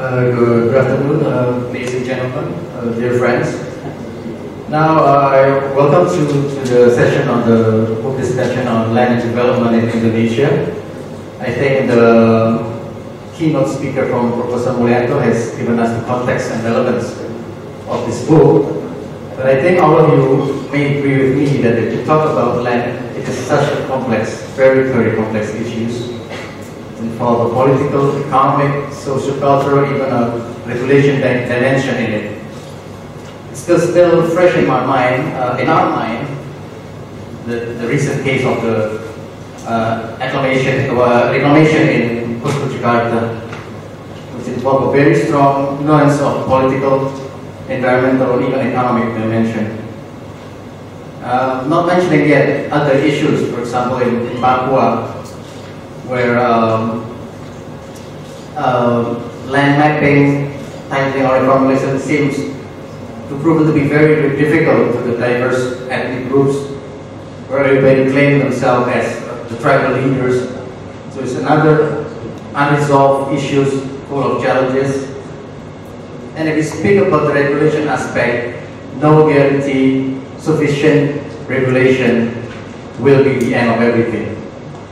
Uh, good, afternoon, uh, ladies and gentlemen, uh, dear friends. Now, uh, welcome to, to the session on the book discussion on land development in Indonesia. I think the keynote speaker from Professor Mulyanto has given us the context and relevance of this book. But I think all of you may agree with me that if you talk about land, it is such a complex, very, very complex issues involve a political, economic, social, cultural, even a regulation dimension in it. It's still, still fresh in my mind, uh, in our mind, the, the recent case of the uh, acclamation, uh, reclamation in Posko Jakarta, which involved a very strong nuance of political, environmental, or even economic dimension. Uh, not mentioning yet other issues, for example, in, in Papua, where um, uh, land mapping, timely or formulation seems to prove to be very difficult to the diverse ethnic groups where everybody claim themselves as the tribal leaders. So it's another unresolved issues full of challenges. And if we speak about the regulation aspect, no guarantee sufficient regulation will be the end of everything.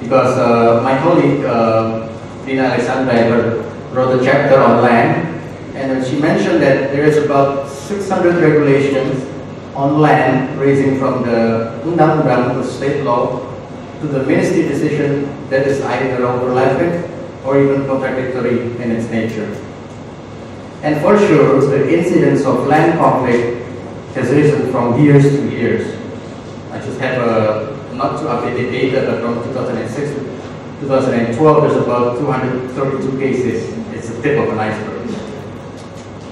Because uh, my colleague, uh, Dina Alexandra wrote a chapter on land, and she mentioned that there is about 600 regulations on land ranging from the undang-undang, the state law, to the ministry decision that is either overlapping or even contradictory in its nature. And for sure, the incidence of land conflict has risen from years to years. I just have a not too updated data, but from 2006 to 2012, there's about 232 cases. It's the tip of an iceberg.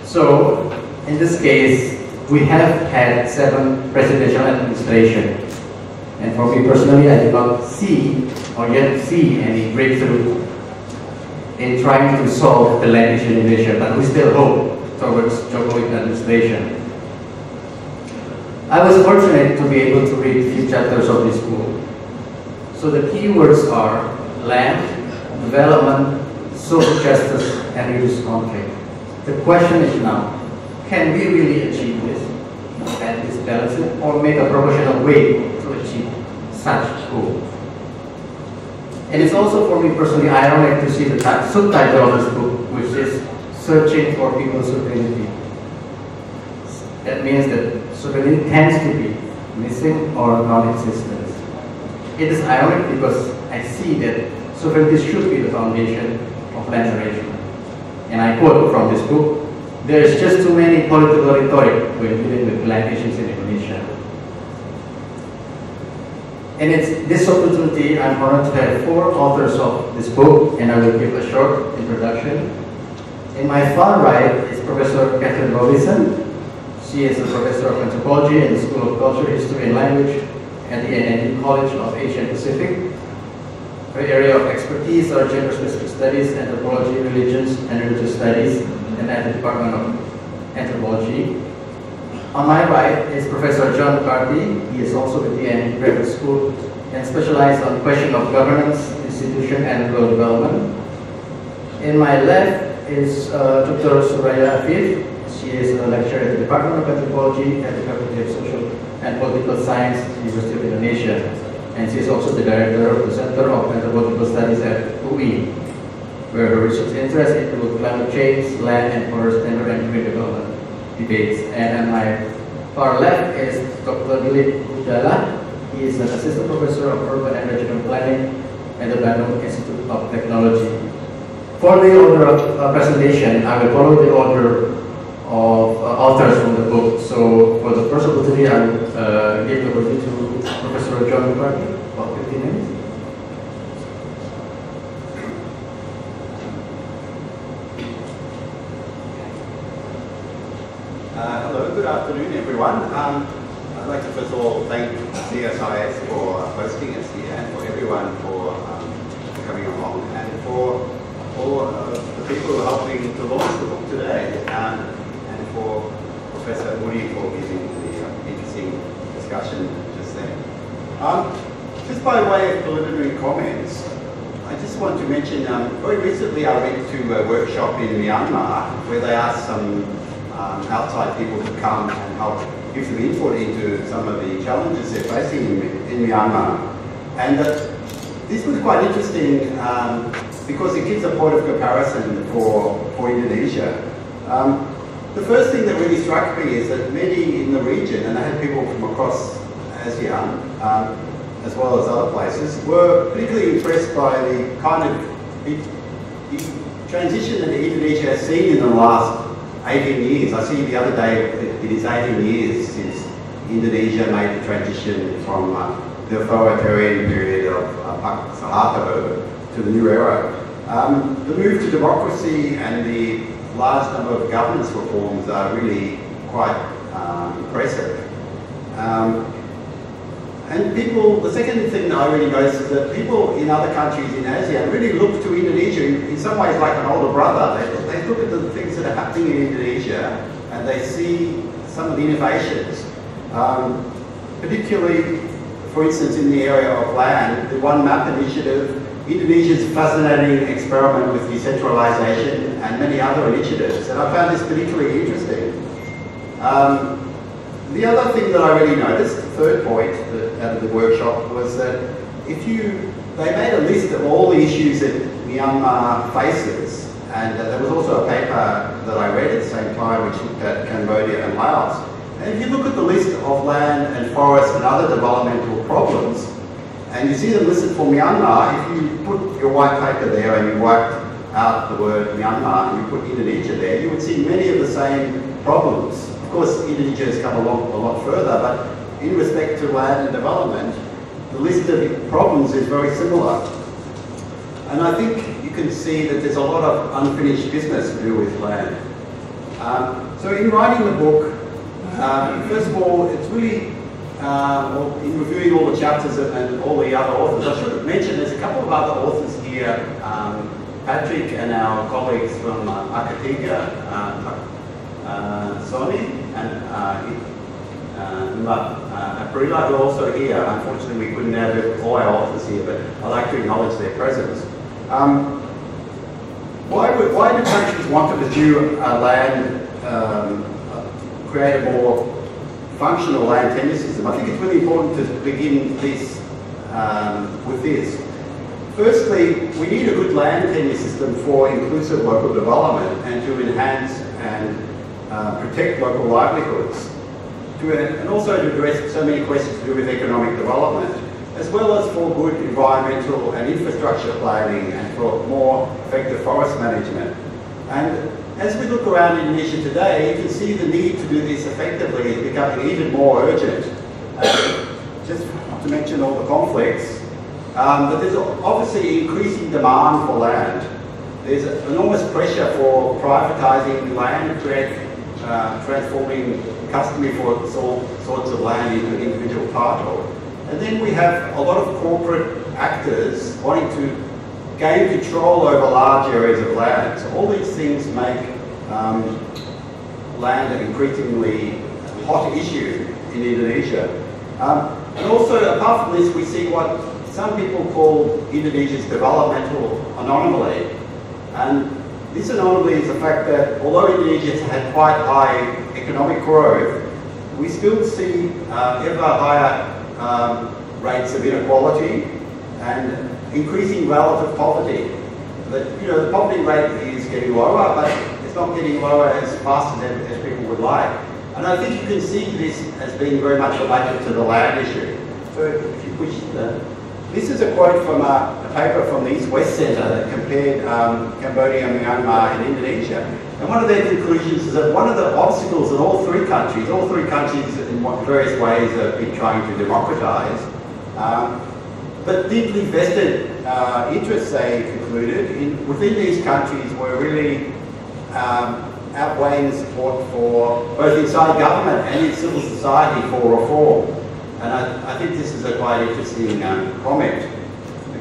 So, in this case, we have had seven presidential administration. And for me personally, I did not see or yet see any breakthrough in trying to solve the land issue in Indonesia, but we still hope towards Jokowi administration. I was fortunate to be able to read a few chapters of this book. So the key words are land, development, social justice, and reduce conflict. The question is now, can we really achieve this at this balance or make a proportional way to achieve such goal? And it's also for me personally ironic to see the subtitle of this book, which is Searching for People's Sovereignty. That means that sovereignty tends to be missing or non-existent. It is ironic because I see that sovereignty should be the foundation of land arrangement. And I quote from this book, there is just too many political rhetoric when dealing with land issues in Indonesia. And it's this opportunity I'm honored to have four authors of this book, and I will give a short introduction. In my far right is Professor Kathryn Robinson. She is a professor of anthropology in the School of Culture, History and Language at the ANU College of Asia and Pacific. Her area of expertise are gender-specific studies, anthropology, religions, and religious studies, and at the Department of Anthropology. On my right is Professor John McCarthy. He is also with the ANU Graduate School and specialized on question of governance, institution, and rural development. In my left is uh, Dr. Suraya Afiff. She is a lecturer at the Department of Anthropology at the Faculty of Social and Political Science, University of Indonesia. And she is also the director of the Center of Anthropological Studies at UI, where her research interests include climate change, land and forest and green development debates. And on my far left is Dr. Delik Hudalah. He is an assistant professor of urban and regional planning at the Bandung Institute of Technology. For the order of uh, presentation, I will follow the order of uh, authors from the book. So for the first opportunity, I will uh, give the opportunity to Professor John McCarthy, about 15 minutes. Uh, hello, good afternoon everyone. Um, I'd like to first of all thank CSIS for hosting us here and for everyone for um, coming along and for all uh, the people who are helping to launch the book today um, for Professor Moody for giving the uh, interesting discussion just then. Um, just by way of preliminary comments, I just want to mention, um, very recently I went to a workshop in Myanmar where they asked some um, outside people to come and help give some input into some of the challenges they're facing in, in Myanmar. And uh, this was quite interesting um, because it gives a point of comparison for, for Indonesia. Um, the first thing that really struck me is that many in the region, and I had people from across ASEAN, um, as well as other places, were particularly impressed by the kind of the, transition that Indonesia has seen in the last 18 years. I see the other day it is 18 years since Indonesia made the transition from uh, the authoritarian period of uh, Suharto to the new era. Um, the move to democracy and the large number of governance reforms are really quite um, impressive. Um, and people, the second thing that I really noticed is that people in other countries in ASEAN really look to Indonesia in some ways like an older brother. They, they look at the things that are happening in Indonesia and they see some of the innovations. Um, particularly, for instance, in the area of land, the One Map initiative, Indonesia's fascinating experiment with decentralization and many other initiatives. And I found this particularly interesting. Um, the other thing that I really noticed, the third point out of the workshop, was that if you, they made a list of all the issues that Myanmar faces, and uh, there was also a paper that I read at the same time which looked at Cambodia and Laos. And if you look at the list of land and forest and other developmental problems, and you see them listed for Myanmar, if you put your white paper there and you wiped out the word Myanmar and you put Indonesia there, you would see many of the same problems. Of course, Indonesia has come along a lot further, but in respect to land and development, the list of problems is very similar. And I think you can see that there's a lot of unfinished business to do with land. Um, so in writing the book, um, first of all, it's really, um, in reviewing all the chapters and all the other authors, I should mention there's a couple of other authors here, um, Patrick and our colleagues from uh, Akatiga, uh, uh, Sony and uh, uh, Aprila are also here. Unfortunately, we couldn't have all our authors here, but I'd like to acknowledge their presence. Um, why, would, why do countries want to pursue a land, um, create a more functional land tenure system? I think it's really important to begin this um, with this. Firstly, we need a good land tenure system for inclusive local development and to enhance and uh, protect local livelihoods, to, and also to address so many questions to do with economic development, as well as for good environmental and infrastructure planning and for more effective forest management. And as we look around Indonesia today, you can see the need to do this effectively is becoming even more urgent. Uh, just to mention all the conflicts, um, but there's obviously increasing demand for land. There's enormous pressure for privatising land, uh, transforming customary for sorts of land into individual title. And then we have a lot of corporate actors wanting to gain control over large areas of land. So all these things make um, land an increasingly hot issue in Indonesia. Um, and also, apart from this, we see what some people call Indonesia's developmental anomaly. And this anomaly is the fact that although Indonesia has had quite high economic growth, we still see uh, ever higher um, rates of inequality and increasing relative poverty. That you know the poverty rate is getting lower, but it's not getting lower as fast as, as people would like. And I think you can see this as being very much related to the land issue. So if you push the this is a quote from a, a paper from the East-West Centre that compared um, Cambodia, Myanmar and Indonesia. And one of their conclusions is that one of the obstacles in all three countries, all three countries in various ways have been trying to democratise, um, but deeply vested uh, interests, they concluded, in, within these countries were really um, outweighing support for both inside government and in civil society for reform. And I, I think this is a quite interesting um, comment.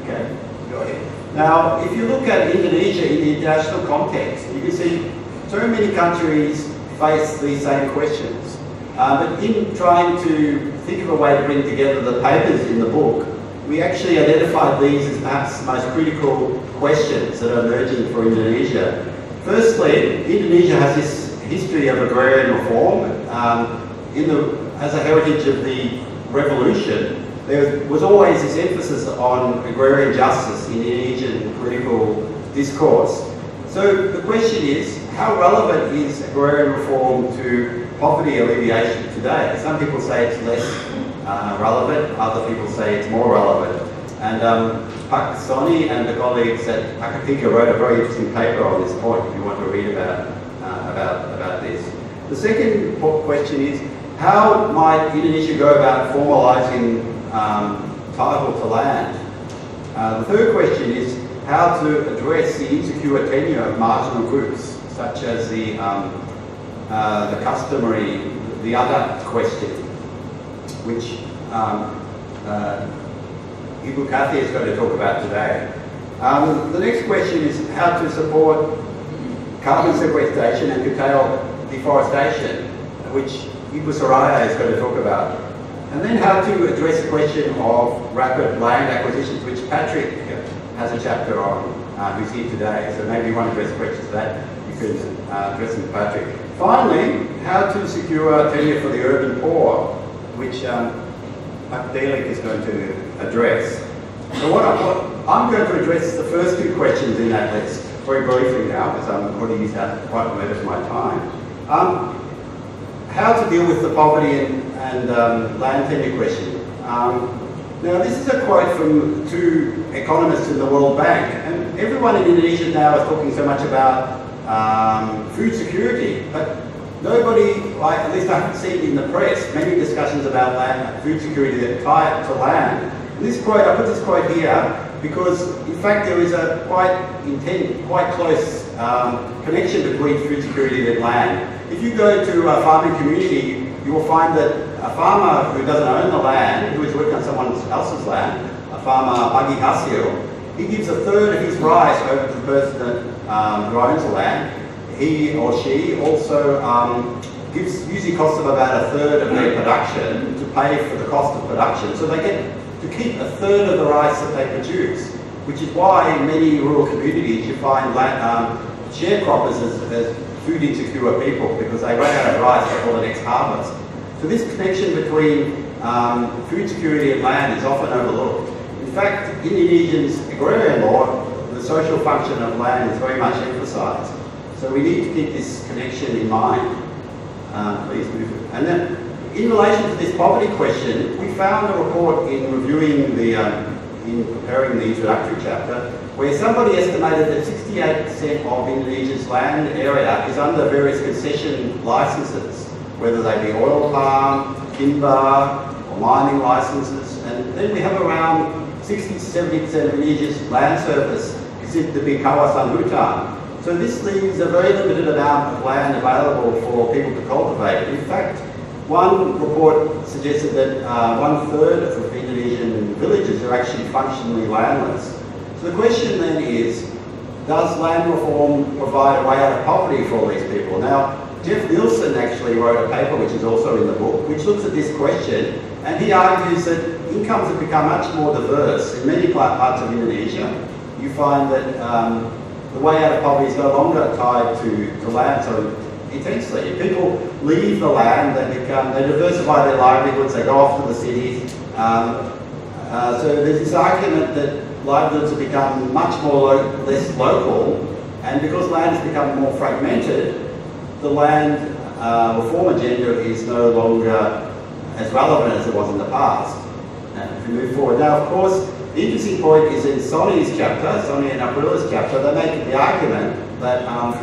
Okay, go ahead. Now, if you look at Indonesia in the international context, you can see so many countries face these same questions. Uh, but in trying to think of a way to bring together the papers in the book, we actually identified these as perhaps the most critical questions that are emerging for Indonesia. Firstly, Indonesia has this history of agrarian reform. Um, in the, as a heritage of the revolution, there was always this emphasis on agrarian justice in Indonesian political discourse. So the question is, how relevant is agrarian reform to poverty alleviation today? Some people say it's less uh, relevant, other people say it's more relevant. And um, Pak Soni and the colleagues at Akatiga wrote a very interesting paper on this point if you want to read about, uh, about, about this. The second question is, how might Indonesia go about formalising um, title to land? Uh, the third question is how to address the insecure tenure of marginal groups, such as the, um, uh, the customary, the other question, which um, uh, Ibu Kathy is going to talk about today. Um, the next question is how to support carbon sequestration and curtail deforestation, which Ibu Suraya is going to talk about. And then how to address the question of rapid land acquisitions, which Patrick has a chapter on, uh, who's here today. So maybe you want to address questions that, you can uh, address to Patrick. Finally, how to secure tenure for the urban poor, which um, is going to address. So what, I, I'm going to address the first two questions in that list very briefly now, because I'm already used that quite a bit of my time. Um, how to deal with the poverty and, and um, land tenure question. Um, now this is a quote from two economists in the World Bank, and everyone in Indonesia now is talking so much about um, food security, but nobody, like, at least I haven't seen in the press, many discussions about land, food security that tie it to land. And this quote, I put this quote here because in fact there is a quite intent, quite close um, connection between food security and land. If you go to a farming community, you will find that a farmer who doesn't own the land, who is working on someone else's land, a farmer bagi hasil, he gives a third of his rice over to the person that, um, who owns the land. He or she also um, gives usually costs them about a third of their production to pay for the cost of production. So they get to keep a third of the rice that they produce, which is why in many rural communities you find um, sharecroppers as, as food insecure people because they run out of rice before the next harvest. So this connection between um, food security and land is often overlooked. In fact, Indonesian's agrarian law, the social function of land is very much emphasised. So we need to keep this connection in mind. Uh, please move. And then, in relation to this poverty question, we found a report in reviewing the, um, in preparing the introductory chapter, where somebody estimated that 68% of Indonesia's land area is under various concession licenses, whether they be oil palm, timber, or mining licenses. And then we have around 60 to 70% of Indonesia's land surface considered to be kawasan hutan. So this leaves a very limited amount of land available for people to cultivate. In fact, one report suggested that uh, one third of Indonesian villages are actually functionally landless. So the question then is, does land reform provide a way out of poverty for all these people? Now, Jeff Neilson actually wrote a paper, which is also in the book, which looks at this question, and he argues that incomes have become much more diverse. In many parts of Indonesia, you find that um, the way out of poverty is no longer tied to, to land so intensely. People leave the land, they become, they diversify their livelihoods, they go off to the cities. Um, uh, so there's this argument that livelihoods have become much more lo less local, and because land has become more fragmented, the land uh, reform agenda is no longer as relevant as it was in the past. And if we move forward, now of course, the interesting point is in Soni's chapter, Soni and Aprila's chapter, they make the argument that um,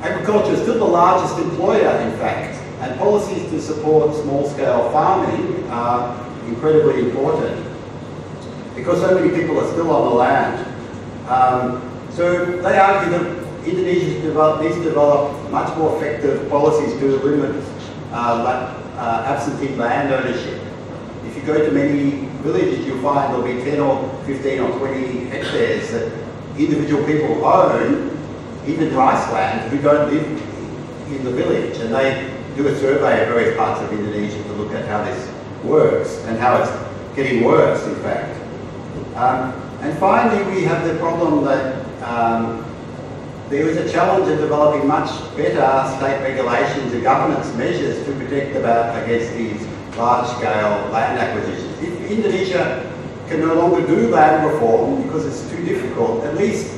agriculture is still the largest employer, in fact, and policies to support small-scale farming are incredibly important because so many people are still on the land. Um, so they argue that Indonesia needs to develop much more effective policies to limit uh, uh, absentee land ownership. You go to many villages, you'll find there'll be 10 or 15 or 20 hectares that individual people own, even rice land, who don't live in the village. And they do a survey of various parts of Indonesia to look at how this works and how it's getting worse, in fact. Um, and finally, we have the problem that um, there is a challenge of developing much better state regulations and governance measures to protect about against these large-scale land acquisitions. If Indonesia can no longer do land reform because it's too difficult, at least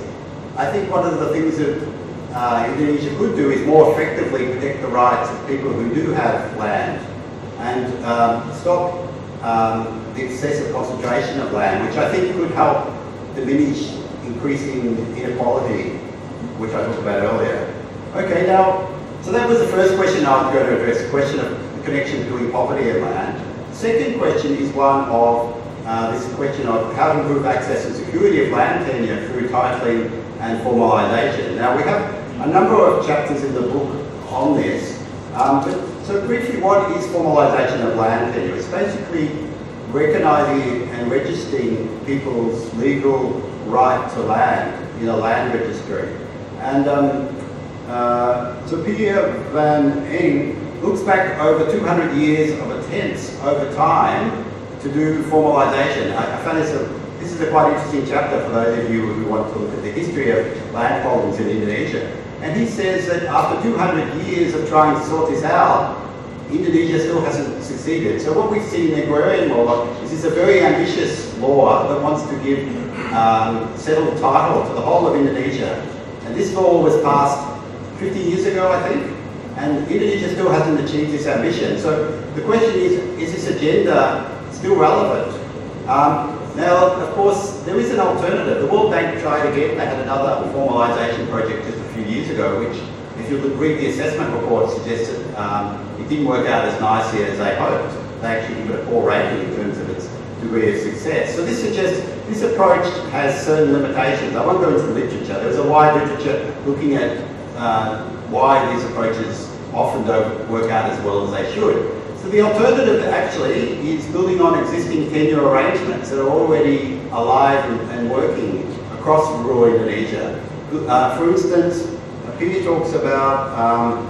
I think one of the things that uh, Indonesia could do is more effectively protect the rights of people who do have land and um, stop um, the excessive concentration of land, which I think could help diminish increasing inequality, which I talked about earlier. Okay, now, so that was the first question I was going to address, the question of connection between poverty and land. Second question is one of uh, this question of how to improve access and security of land tenure through titling and formalisation. Now we have a number of chapters in the book on this, um, but so briefly what is formalisation of land tenure? It's basically recognising and registering people's legal right to land in a land registry. And um, uh, so Pierre Van Eng looks back over 200 years of attempts over time to do formalisation. I, I found this a this is a quite interesting chapter for those of you who want to look at the history of land problems in Indonesia. And he says that after 200 years of trying to sort this out, Indonesia still hasn't succeeded. So what we see in the agrarian law is this a very ambitious law that wants to give um, settled title to the whole of Indonesia. And this law was passed 50 years ago, I think, and Indonesia still hasn't achieved this ambition. So the question is, is this agenda still relevant? Um, now, of course, there is an alternative. The World Bank tried again. They had another formalisation project just a few years ago, which, if you read the assessment report, suggested um, it didn't work out as nicely as they hoped. They actually gave it a poor rating in terms of its degree of success. So this suggests this approach has certain limitations. I won't go into the literature. There's a wide literature looking at uh, why these approaches often don't work out as well as they should. So the alternative actually is building on existing tenure arrangements that are already alive and, working across rural Indonesia. Uh, for instance, Peter talks about um,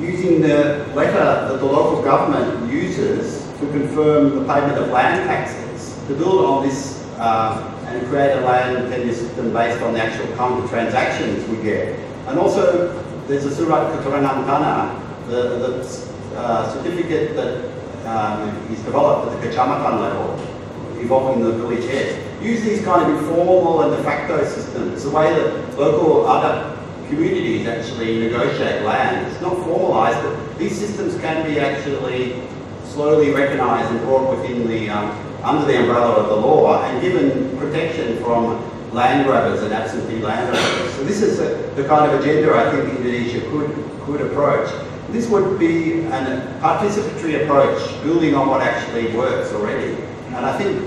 using the letter that the local government uses to confirm the payment of land taxes to build on this uh, and create a land tenure system based on the actual kind of transactions we get. And also, there's a Surat Keterangan Tanah, the, the uh, certificate that um, is developed at the Kecamatan level, involving the village head. Use these kind of informal and de facto systems, It's the way that local other communities actually negotiate land. It's not formalised, but these systems can be actually slowly recognised and brought within the, um, under the umbrella of the law and given protection from land grabbers and absentee land owners. So this is a, the kind of agenda I think Indonesia could, could approach. This would be a participatory approach, building on what actually works already. And I think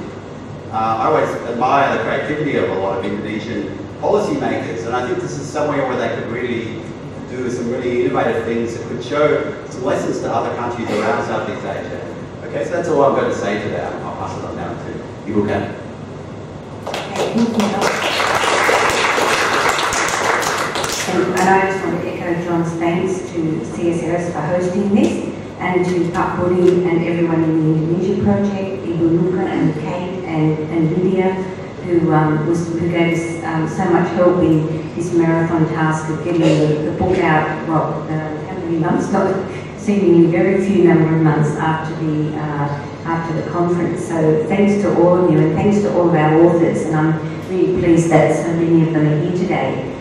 uh, I always admire the creativity of a lot of Indonesian policymakers, and I think this is somewhere where they could really do some really innovative things that could show some lessons to other countries around Southeast Asia. Okay, so that's all I'm going to say to that. I'll pass it on now to Ibu Kan. And I just want echo John's thanks to CSIS for hosting this and to Pak Budi and everyone in the Indonesia project, Ibu Luka and Kate and, and Lydia, who, um, was, who gave us um, so much help in this marathon task of getting the, the book out, well, uh, how many months? Not seemingly very few number of months after the, uh, after the conference. So thanks to all of you and thanks to all of our authors and I'm really pleased that so many of them are here today.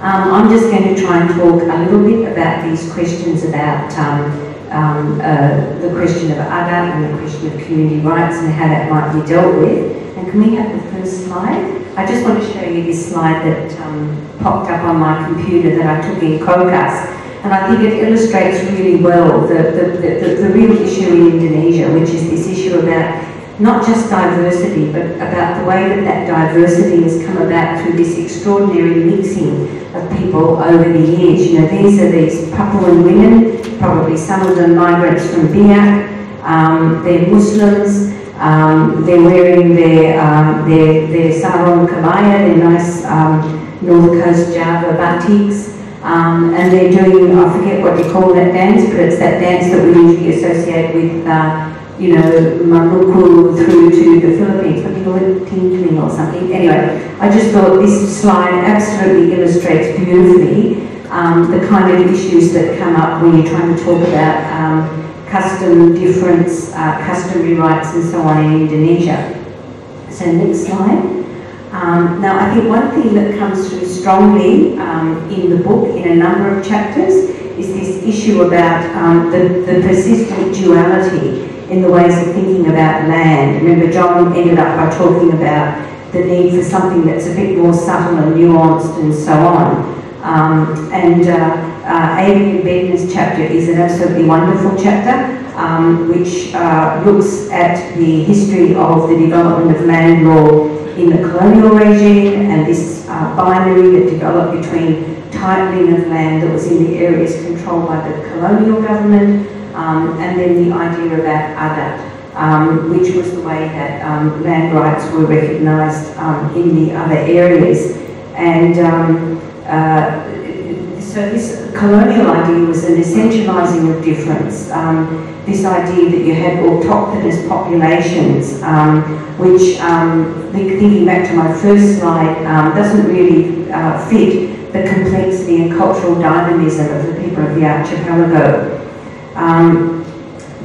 Um, I'm just going to try and talk a little bit about these questions about um, um, uh, the question of adat and the question of community rights and how that might be dealt with. And can we have the first slide? I just want to show you this slide that um, popped up on my computer that I took in COCUS. And I think it illustrates really well the, the, the, the real issue in Indonesia, which is this issue about not just diversity, but about the way that that diversity has come about through this extraordinary mixing of people over the years. You know, these are these Papuan women, probably some of them migrants from Biak, um, they're Muslims, um, they're wearing their, um, their, their sarong kebaya, their nice um, North Coast Java batiks, um, and they're doing, I forget what you call that dance, but it's that dance that we usually associate with uh, you know, Maluku through to the Philippines, call it, Tingling or something. Anyway, I just thought this slide absolutely illustrates beautifully um, the kind of issues that come up when you're trying to talk about um, custom difference, uh, customary rights and so on in Indonesia. So next slide. Um, now I think one thing that comes through strongly um, in the book in a number of chapters is this issue about um, the, the persistent duality in the ways of thinking about land. Remember, John ended up by talking about the need for something that's a bit more subtle and nuanced and so on. Um, and uh, uh, Adriaan Bedner's chapter is an absolutely wonderful chapter, um, which uh, looks at the history of the development of land law in the colonial regime and this uh, binary that developed between titling of land that was in the areas controlled by the colonial government um, and then the idea about adat, um, which was the way that um, land rights were recognised um, in the other areas. And um, uh, so this colonial idea was an essentialising of difference. Um, this idea that you had autochthonous populations, which, thinking back to my first slide, doesn't really uh, fit the complexity and cultural dynamism of the people of the archipelago. Um,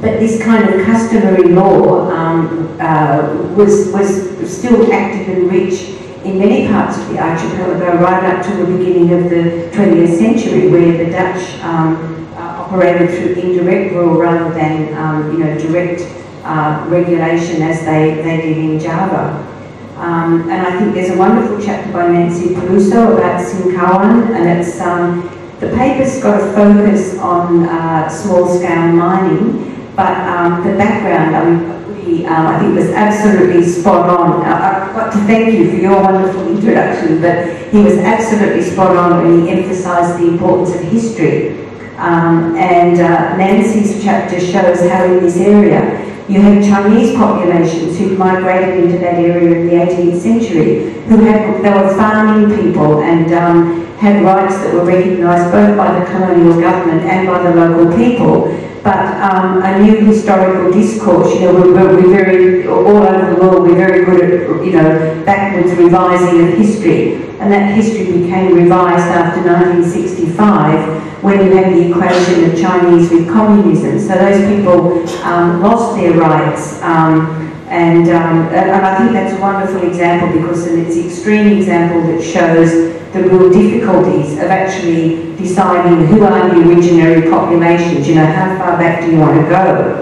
but this kind of customary law um, uh, was, was still active and rich in many parts of the archipelago right up to the beginning of the 20th century where the Dutch um, uh, operated through indirect rule rather than um, you know, direct uh, regulation as they, they did in Java. Um, and I think there's a wonderful chapter by Nancy Peluso about Singkawang and it's um, the paper's got a focus on uh, small-scale mining, but um, the background, I mean, we, um, I think was absolutely spot on. Uh, I've got to thank you for your wonderful introduction, but he was absolutely spot on when he emphasised the importance of history. Um, and uh, Nancy's chapter shows how in this area you have Chinese populations who migrated into that area in the 18th century, who had, they were farming people and um, had rights that were recognised both by the colonial government and by the local people, but um, a new historical discourse, you know, we're, we're, very, all over the world, we're very good at, you know, backwards revising of history. And that history became revised after 1965 when you had the equation of Chinese with communism. So those people um, lost their rights. Um, and, um, and I think that's a wonderful example because it's an extreme example that shows the real difficulties of actually deciding who are the originary populations, you know, how far back do you want to go.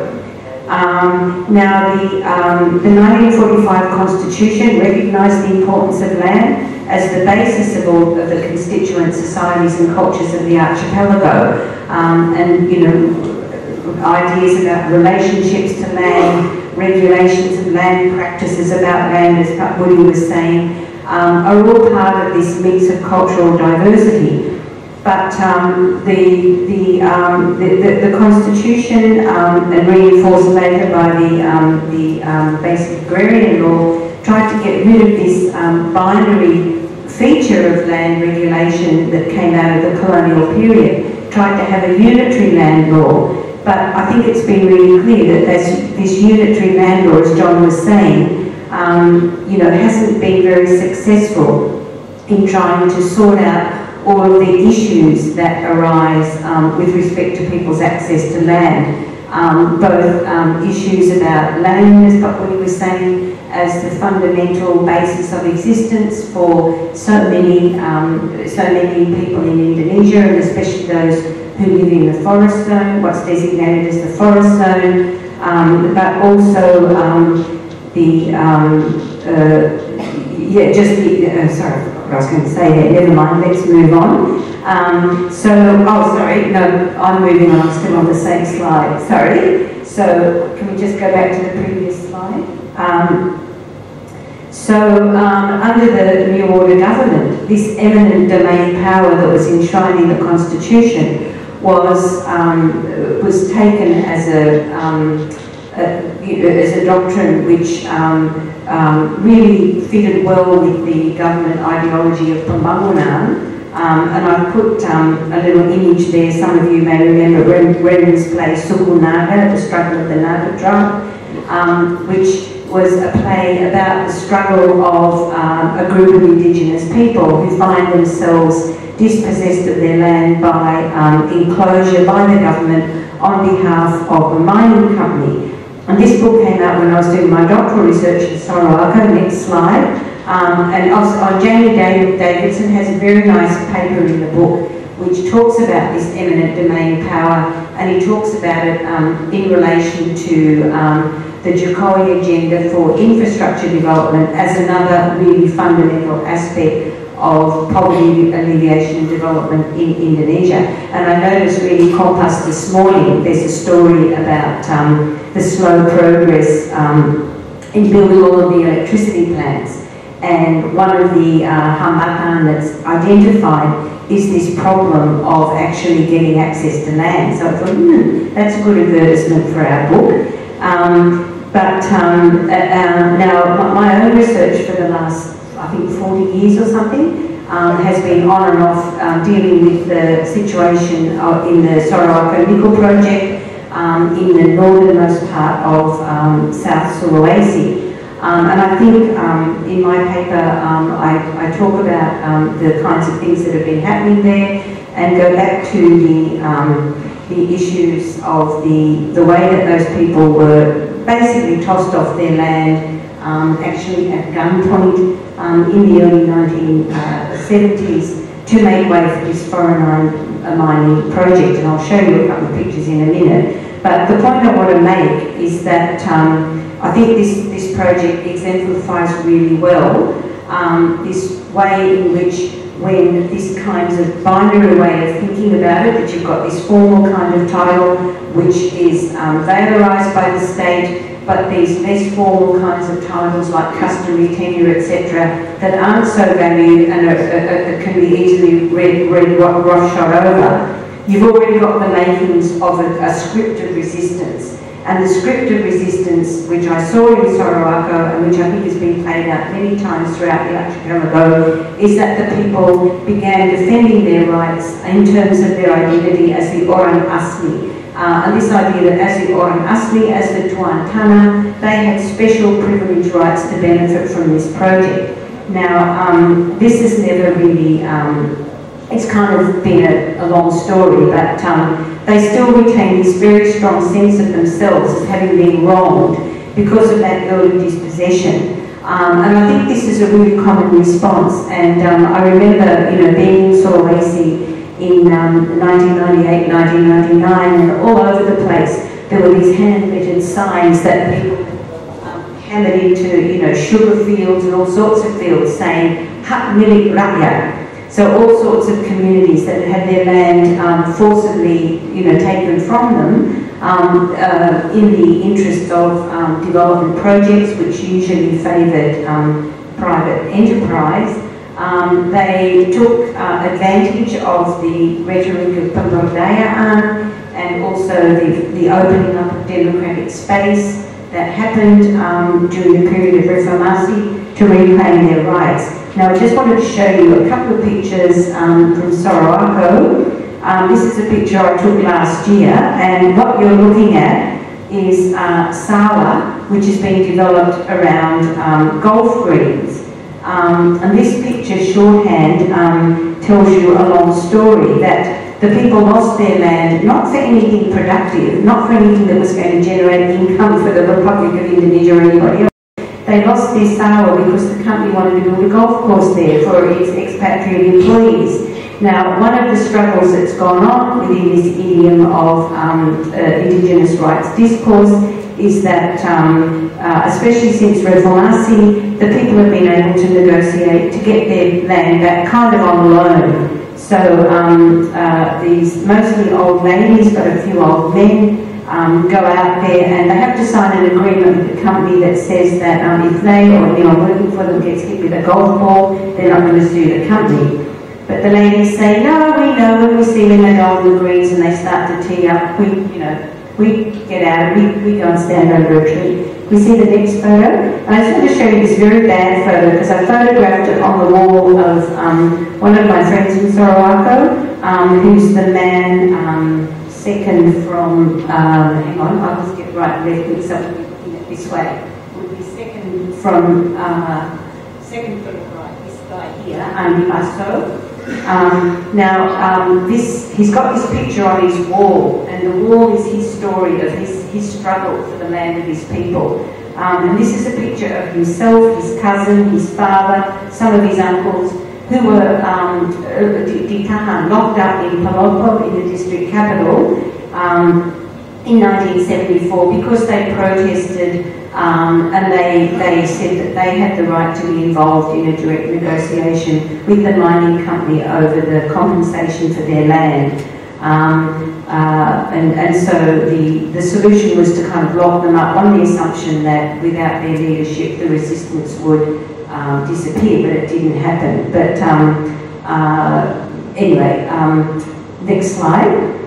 Um, now, the, um, the 1945 Constitution recognised the importance of land as the basis of all of the constituent societies and cultures of the archipelago. Um, and, you know, ideas about relationships to land, regulations of land practices about land, as Woody was saying, um, are all part of this mix of cultural diversity. But um, the, the, um, the, the, the, Constitution, um, and reinforced later by the, um, the um, Basic Agrarian Law, tried to get rid of this binary feature of land regulation that came out of the colonial period, tried to have a unitary land law. But I think it's been really clear that this, this unitary land law, as John was saying, um, you know, hasn't been very successful in trying to sort out all of the issues that arise um, with respect to people's access to land. Um, both um, issues about land, as Dr. was saying, as the fundamental basis of existence for so many, um, so many people in Indonesia, and especially those who live in the forest zone, what's designated as the forest zone, um, but also um, the, um, uh, yeah, just the, uh, sorry, I was going to say that, never mind, let's move on. Um, so, oh, sorry, no, I'm moving on, I'm still on the same slide, sorry. So, can we just go back to the previous slide? Um, so, um, under the New Order government, this eminent domain power that was enshrined in the Constitution was, um, was taken as a, um, as a doctrine which um, um, really fitted well with the government ideology of Pembangunan. Um, and I've put a little image there, some of you may remember Rendra's play Suku Naga, the struggle of the Naga tribe. Um, which was a play about the struggle of um, a group of Indigenous people who find themselves dispossessed of their land by um, enclosure by the government on behalf of a mining company. And this book came out when I was doing my doctoral research in Sorowako, next slide. Um, and also, uh, Jamie Davidson has a very nice paper in the book which talks about this eminent domain power and he talks about it um, in relation to um, the Jokowi agenda for infrastructure development as another really fundamental aspect of poverty alleviation and development in Indonesia. And I noticed really Kompas this morning, there's a story about um, the slow progress um, in building all of the electricity plants. And one of the uh, hambatan that's identified is this problem of actually getting access to land. So I thought, hmm, that's a good advertisement for our book. Um, but um, uh, uh, now, my own research for the last, I think, 40 years or something um, has been on and off um, dealing with the situation of, in the Sorowako Nickel Project um, in the northernmost part of um, South Sulawesi. Um, and I think um, in my paper I, I, talk about the kinds of things that have been happening there and go back to the, the issues of the, the way that those people were basically tossed off their land um, actually at gunpoint um, in the early 1970s uh, to make way for this foreign mining project. And I'll show you a couple of pictures in a minute. But the point I want to make is that um, I think this, this project exemplifies really well um, this way in which when this kind of binary way of thinking about it, that you've got this formal kind of title which is um, valorised by the state, but these less formal kinds of titles like customary tenure, etc., that aren't so valued and are, are, are, can be easily read, read roughshod over, you've already got the makings of a, a script of resistance. And the script of resistance, which I saw in Sorowako and which I think has been played out many times throughout the archipelago, is that the people began defending their rights in terms of their identity as the Orang Asli, uh, and this idea that as the Orang Asli, as the Tuan Tanah, they had special privilege rights to benefit from this project. Now, um, this has never really, um, it's kind of been a, a long story, but um, they still retain this very strong sense of themselves as having been wronged because of that early dispossession. Um, and I think this is a really common response. And um, I remember, you know, being in Sulawesi in um, 1998, 1999, and all over the place there were these hand-lettered signs that people um, hammered into, you know, sugar fields and all sorts of fields saying Hak Milik Rakyat. So all sorts of communities that had their land um, forcibly, you know, taken from them um, uh, in the interest of um, development projects, which usually favoured um, private enterprise. Um, they took uh, advantage of the rhetoric of pemberdayaan and also the, the opening up of democratic space that happened um, during the period of reformasi to reclaim their rights. Now I just wanted to show you a couple of pictures um, from Sorowako. Um, this is a picture I took last year and what you're looking at is uh, which is being developed around um, golf greens. Um, and this picture, shorthand, um, tells you a long story that the people lost their land not for anything productive, not for anything that was going to generate income for the Republic of Indonesia or anybody else. They lost their sale because the company wanted to build a golf course there for its expatriate employees. Now, one of the struggles that's gone on within this idiom of um, uh, Indigenous rights discourse is that, um, uh, especially since Reformasi, the people have been able to negotiate to get their land back kind of on loan. So um, uh, these mostly old ladies, but a few old men, um, go out there and they have to sign an agreement with the company that says that um, if they or anyone working for them gets hit with a golf ball, they're not going to sue the company. But the ladies say, no, we know when we see them at the greens and they start to tee up, we, you know, we get out, we, we go and stand under a tree. We see the next photo. And I just want to show you this very bad photo because I photographed it on the wall of um, one of my friends in Sorowako, um, who's the man um, second from, um, hang on, I'll just get right left mix up this way, would be second from, uh, second from the right, this guy here, Andy Basso. Um, now, um, this, he's got this picture on his wall, and the wall is his story of his, his struggle for the land of his people. Um, and this is a picture of himself, his cousin, his father, some of his uncles, who were um, uh, locked up in Palopo, in the district capital, um, in 1974 because they protested um, and they, they said that they had the right to be involved in a direct negotiation with the mining company over the compensation for their land. Um, uh, and, and so the, the solution was to kind of lock them up on the assumption that without their leadership the resistance would um, disappear, but it didn't happen. But um, uh, anyway, um, next slide.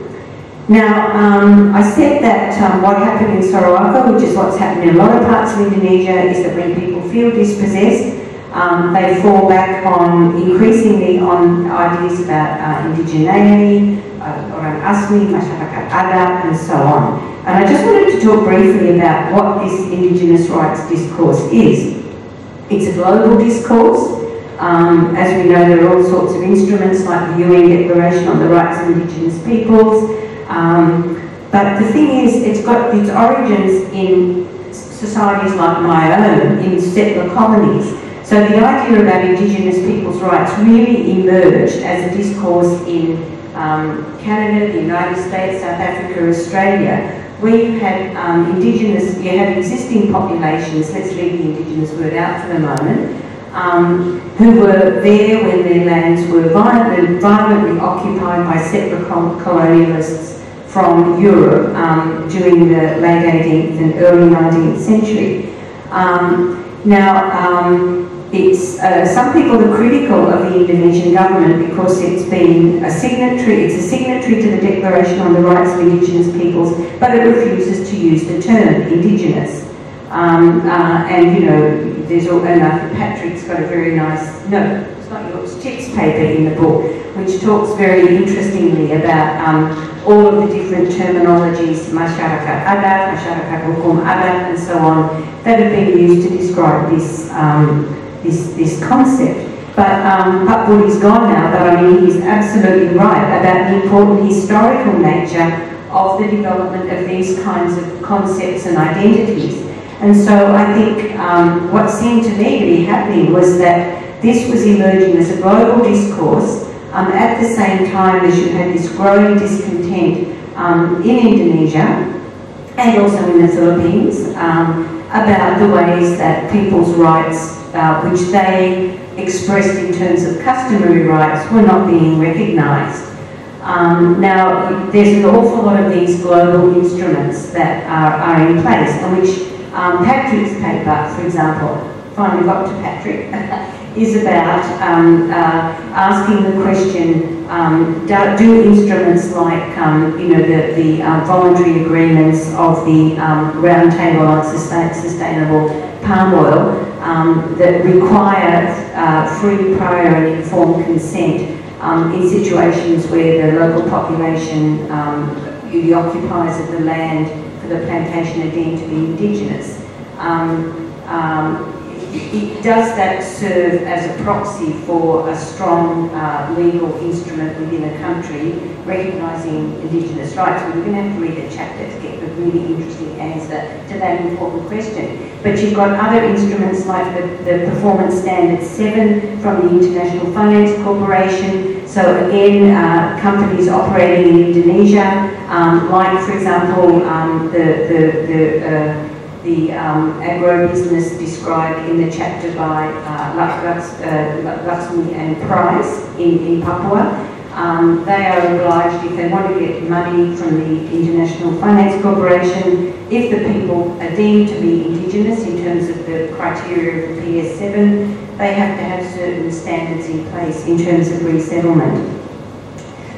Now, um, I said that um, what happened in Sorowako, which is what's happened in a lot of parts of Indonesia, is that when people feel dispossessed, um, they fall back on increasingly on ideas about uh, indigeneity, uh, orang asli, masyarakat adat, and so on. And I just wanted to talk briefly about what this Indigenous rights discourse is. It's a global discourse. Um, as we know, there are all sorts of instruments like the UN Declaration on the Rights of Indigenous Peoples, um, but the thing is, it's got its origins in societies like my own, in settler colonies. So the idea about Indigenous people's rights really emerged as a discourse in um, Canada, the United States, South Africa, Australia, where you had um, Indigenous, you have existing populations, let's leave the Indigenous word out for the moment, um, who were there when their lands were violently, violently occupied by settler colonialists from Europe um, during the late 18th and early 19th century. Um, now, um, it's, uh, some people are critical of the Indonesian government because it's been a signatory, it's a signatory to the Declaration on the Rights of Indigenous Peoples, but it refuses to use the term Indigenous. Um, uh, and you know, there's all, and Patrick's got a very nice, no, it's not yours, text paper in the book, which talks very interestingly about um, all of the different terminologies, masyarakat adat, masyarakat hukum adat, and so on, that have been used to describe this, um, this, this concept. But um, Pak Budi's gone now, but I mean, he's absolutely right about the important historical nature of the development of these kinds of concepts and identities. And so I think um, what seemed to me to be happening was that this was emerging as a global discourse um, at the same time as you had this growing discontent um, in Indonesia and also in the Philippines um, about the ways that people's rights, uh, which they expressed in terms of customary rights, were not being recognised. Um, now, there's an awful lot of these global instruments that are, are in place, and which um, Patrick's paper, for example, finally got to Patrick, is about um, uh, asking the question, um, do, do, instruments like, um, you know, the, the uh, voluntary agreements of the Roundtable on sustain, Sustainable Palm Oil um, that require uh, free, prior and informed consent um, in situations where the local population, the occupiers of the land for the plantation are deemed to be indigenous. Um, um, it, does that serve as a proxy for a strong uh, legal instrument within a country recognising Indigenous rights? We're going to have to read a chapter to get a really interesting answer to that important question. But you've got other instruments like the, the Performance Standard 7 from the International Finance Corporation. So again, uh, companies operating in Indonesia, um, like for example, um, the, the, the uh, the um, agro-business described in the chapter by uh, uh, and Price in, in Papua. Um, they are obliged, if they want to get money from the International Finance Corporation, if the people are deemed to be indigenous in terms of the criteria of the PS7, they have to have certain standards in place in terms of resettlement.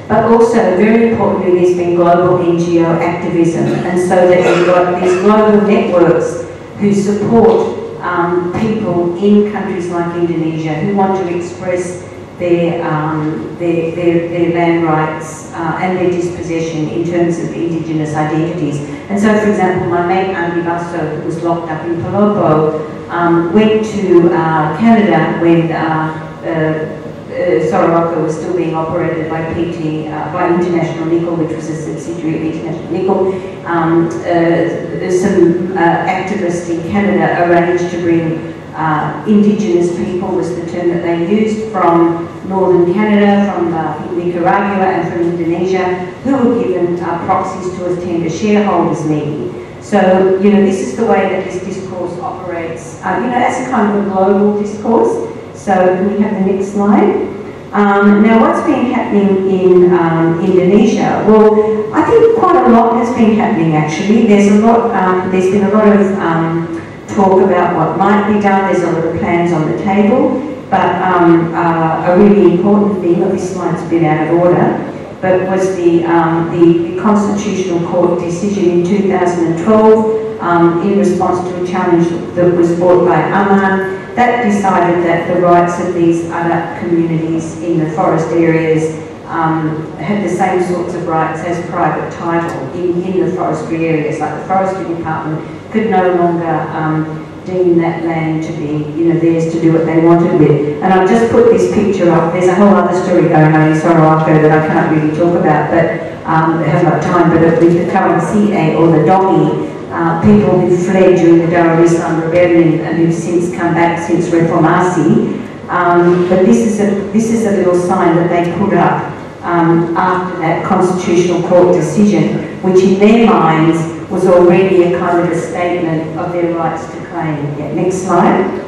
But also, very importantly, there's been global NGO activism, and so that we've got these global networks who support um, people in countries like Indonesia who want to express their, um, their, their, their land rights uh, and their dispossession in terms of Indigenous identities. And so, for example, my mate Andy Basso, who was locked up in Palopo, um, went to uh, Canada when uh, uh, uh was still being operated by PT, uh, by International Nickel, which was a subsidiary of International Nickel. Um, uh, some activists in Canada arranged to bring uh, indigenous people was the term that they used from northern Canada, from uh, Nicaragua and from Indonesia, who were given uh, proxies to attend a shareholders meeting. So, you know, this is the way that this discourse operates. Uh, you know, that's a kind of a global discourse. So, can we have the next slide? Um, now, what's been happening in um, Indonesia? Well, I think quite a lot has been happening actually. There's a lot. Um, there's been a lot of um, talk about what might be done. There's a lot of plans on the table, but um, uh, a really important thing, oh, this slide's bit out of order, but was the, um, the, the, Constitutional Court decision in 2012 um, in response to a challenge that was brought by Aman that decided that the rights of these other communities in the forest areas um, had the same sorts of rights as private title in, in the forestry areas, like the forestry department could no longer um, deem that land to be, you know, theirs to do what they wanted with. And I've just put this picture up. There's a whole other story going on in Sorowako that I can't really talk about, but um, I haven't got time. But with the Karonsi'e or the Dongi, uh, people who fled during the Darul Islam Rebellion and who've since come back since Reformasi. Um, but this is a this is a little sign that they put up um, after that constitutional court decision, which in their minds was already a kind of a statement of their rights to claim. Yeah, next slide.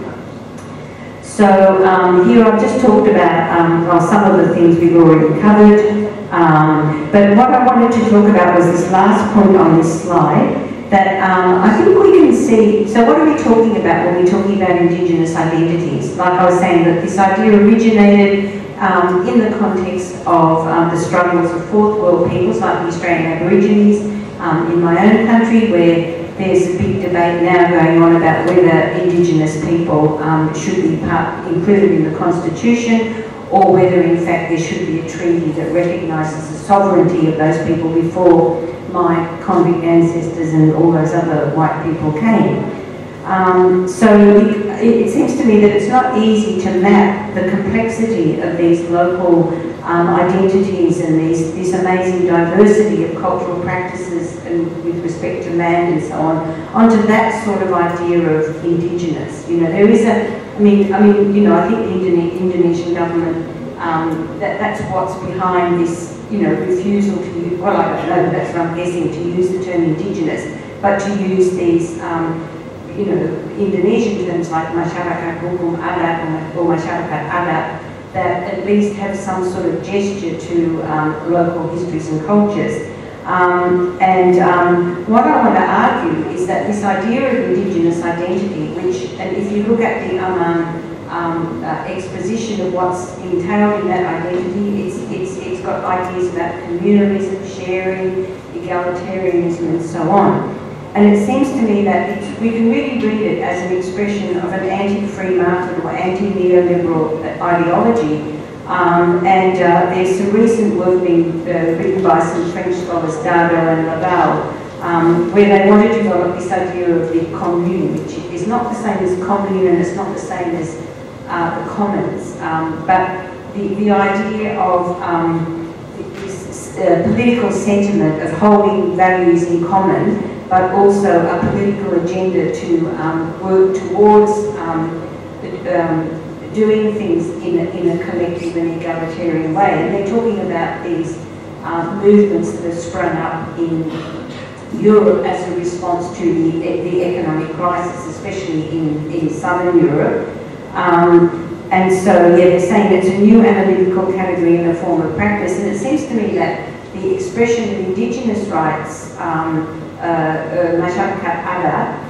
So um, here I've just talked about um, well, some of the things we've already covered, um, but what I wanted to talk about was this last point on this slide, that um, I think we can see, so what are we talking about when we're talking about Indigenous identities? Like I was saying, that this idea originated um, in the context of um, the struggles of fourth world peoples like the Australian Aborigines, um, in my own country where there's a big debate now going on about whether Indigenous people um, should be part, included in the Constitution or whether in fact there should be a treaty that recognises the sovereignty of those people before my convict ancestors and all those other white people came. Um, so it, it, seems to me that it's not easy to map the complexity of these local um, identities and these, this amazing diversity of cultural practices and with respect to land and so on, onto that sort of idea of indigenous. You know, there is a, I mean, I mean, you know, I think the Indonesian government, um, that, that's what's behind this, you know, refusal to use, well, I don't know, that's what I'm guessing, to use the term indigenous, but to use these um, you know, Indonesian terms like masyarakat hukum adat or masyarakat adat that at least have some sort of gesture to um, local histories and cultures. Um, and um, what I want to argue is that this idea of Indigenous identity, which, and if you look at the um, um, uh, exposition of what's entailed in that identity, it's, it's, it's got ideas about communalism, sharing, egalitarianism, and so on. And it seems to me that we can really read it as an expression of an anti-free market or anti-neoliberal ideology. Um, and uh, there's some recent work being uh, written by some French scholars, Dardot and Laval, um, where they want to develop this idea of the commune, which is not the same as commune and it's not the same as uh, the commons, um, but the, the idea of um, this uh, political sentiment of holding values in common but also a political agenda to um, work towards um, um, doing things in a, in a collective and egalitarian way. And they're talking about these um, movements that have sprung up in Europe as a response to the, the economic crisis, especially in, in southern Europe. Um, and so, yeah, they're saying it's a new analytical category in a form of practice. And it seems to me that the expression of indigenous rights um, masyarakat adat,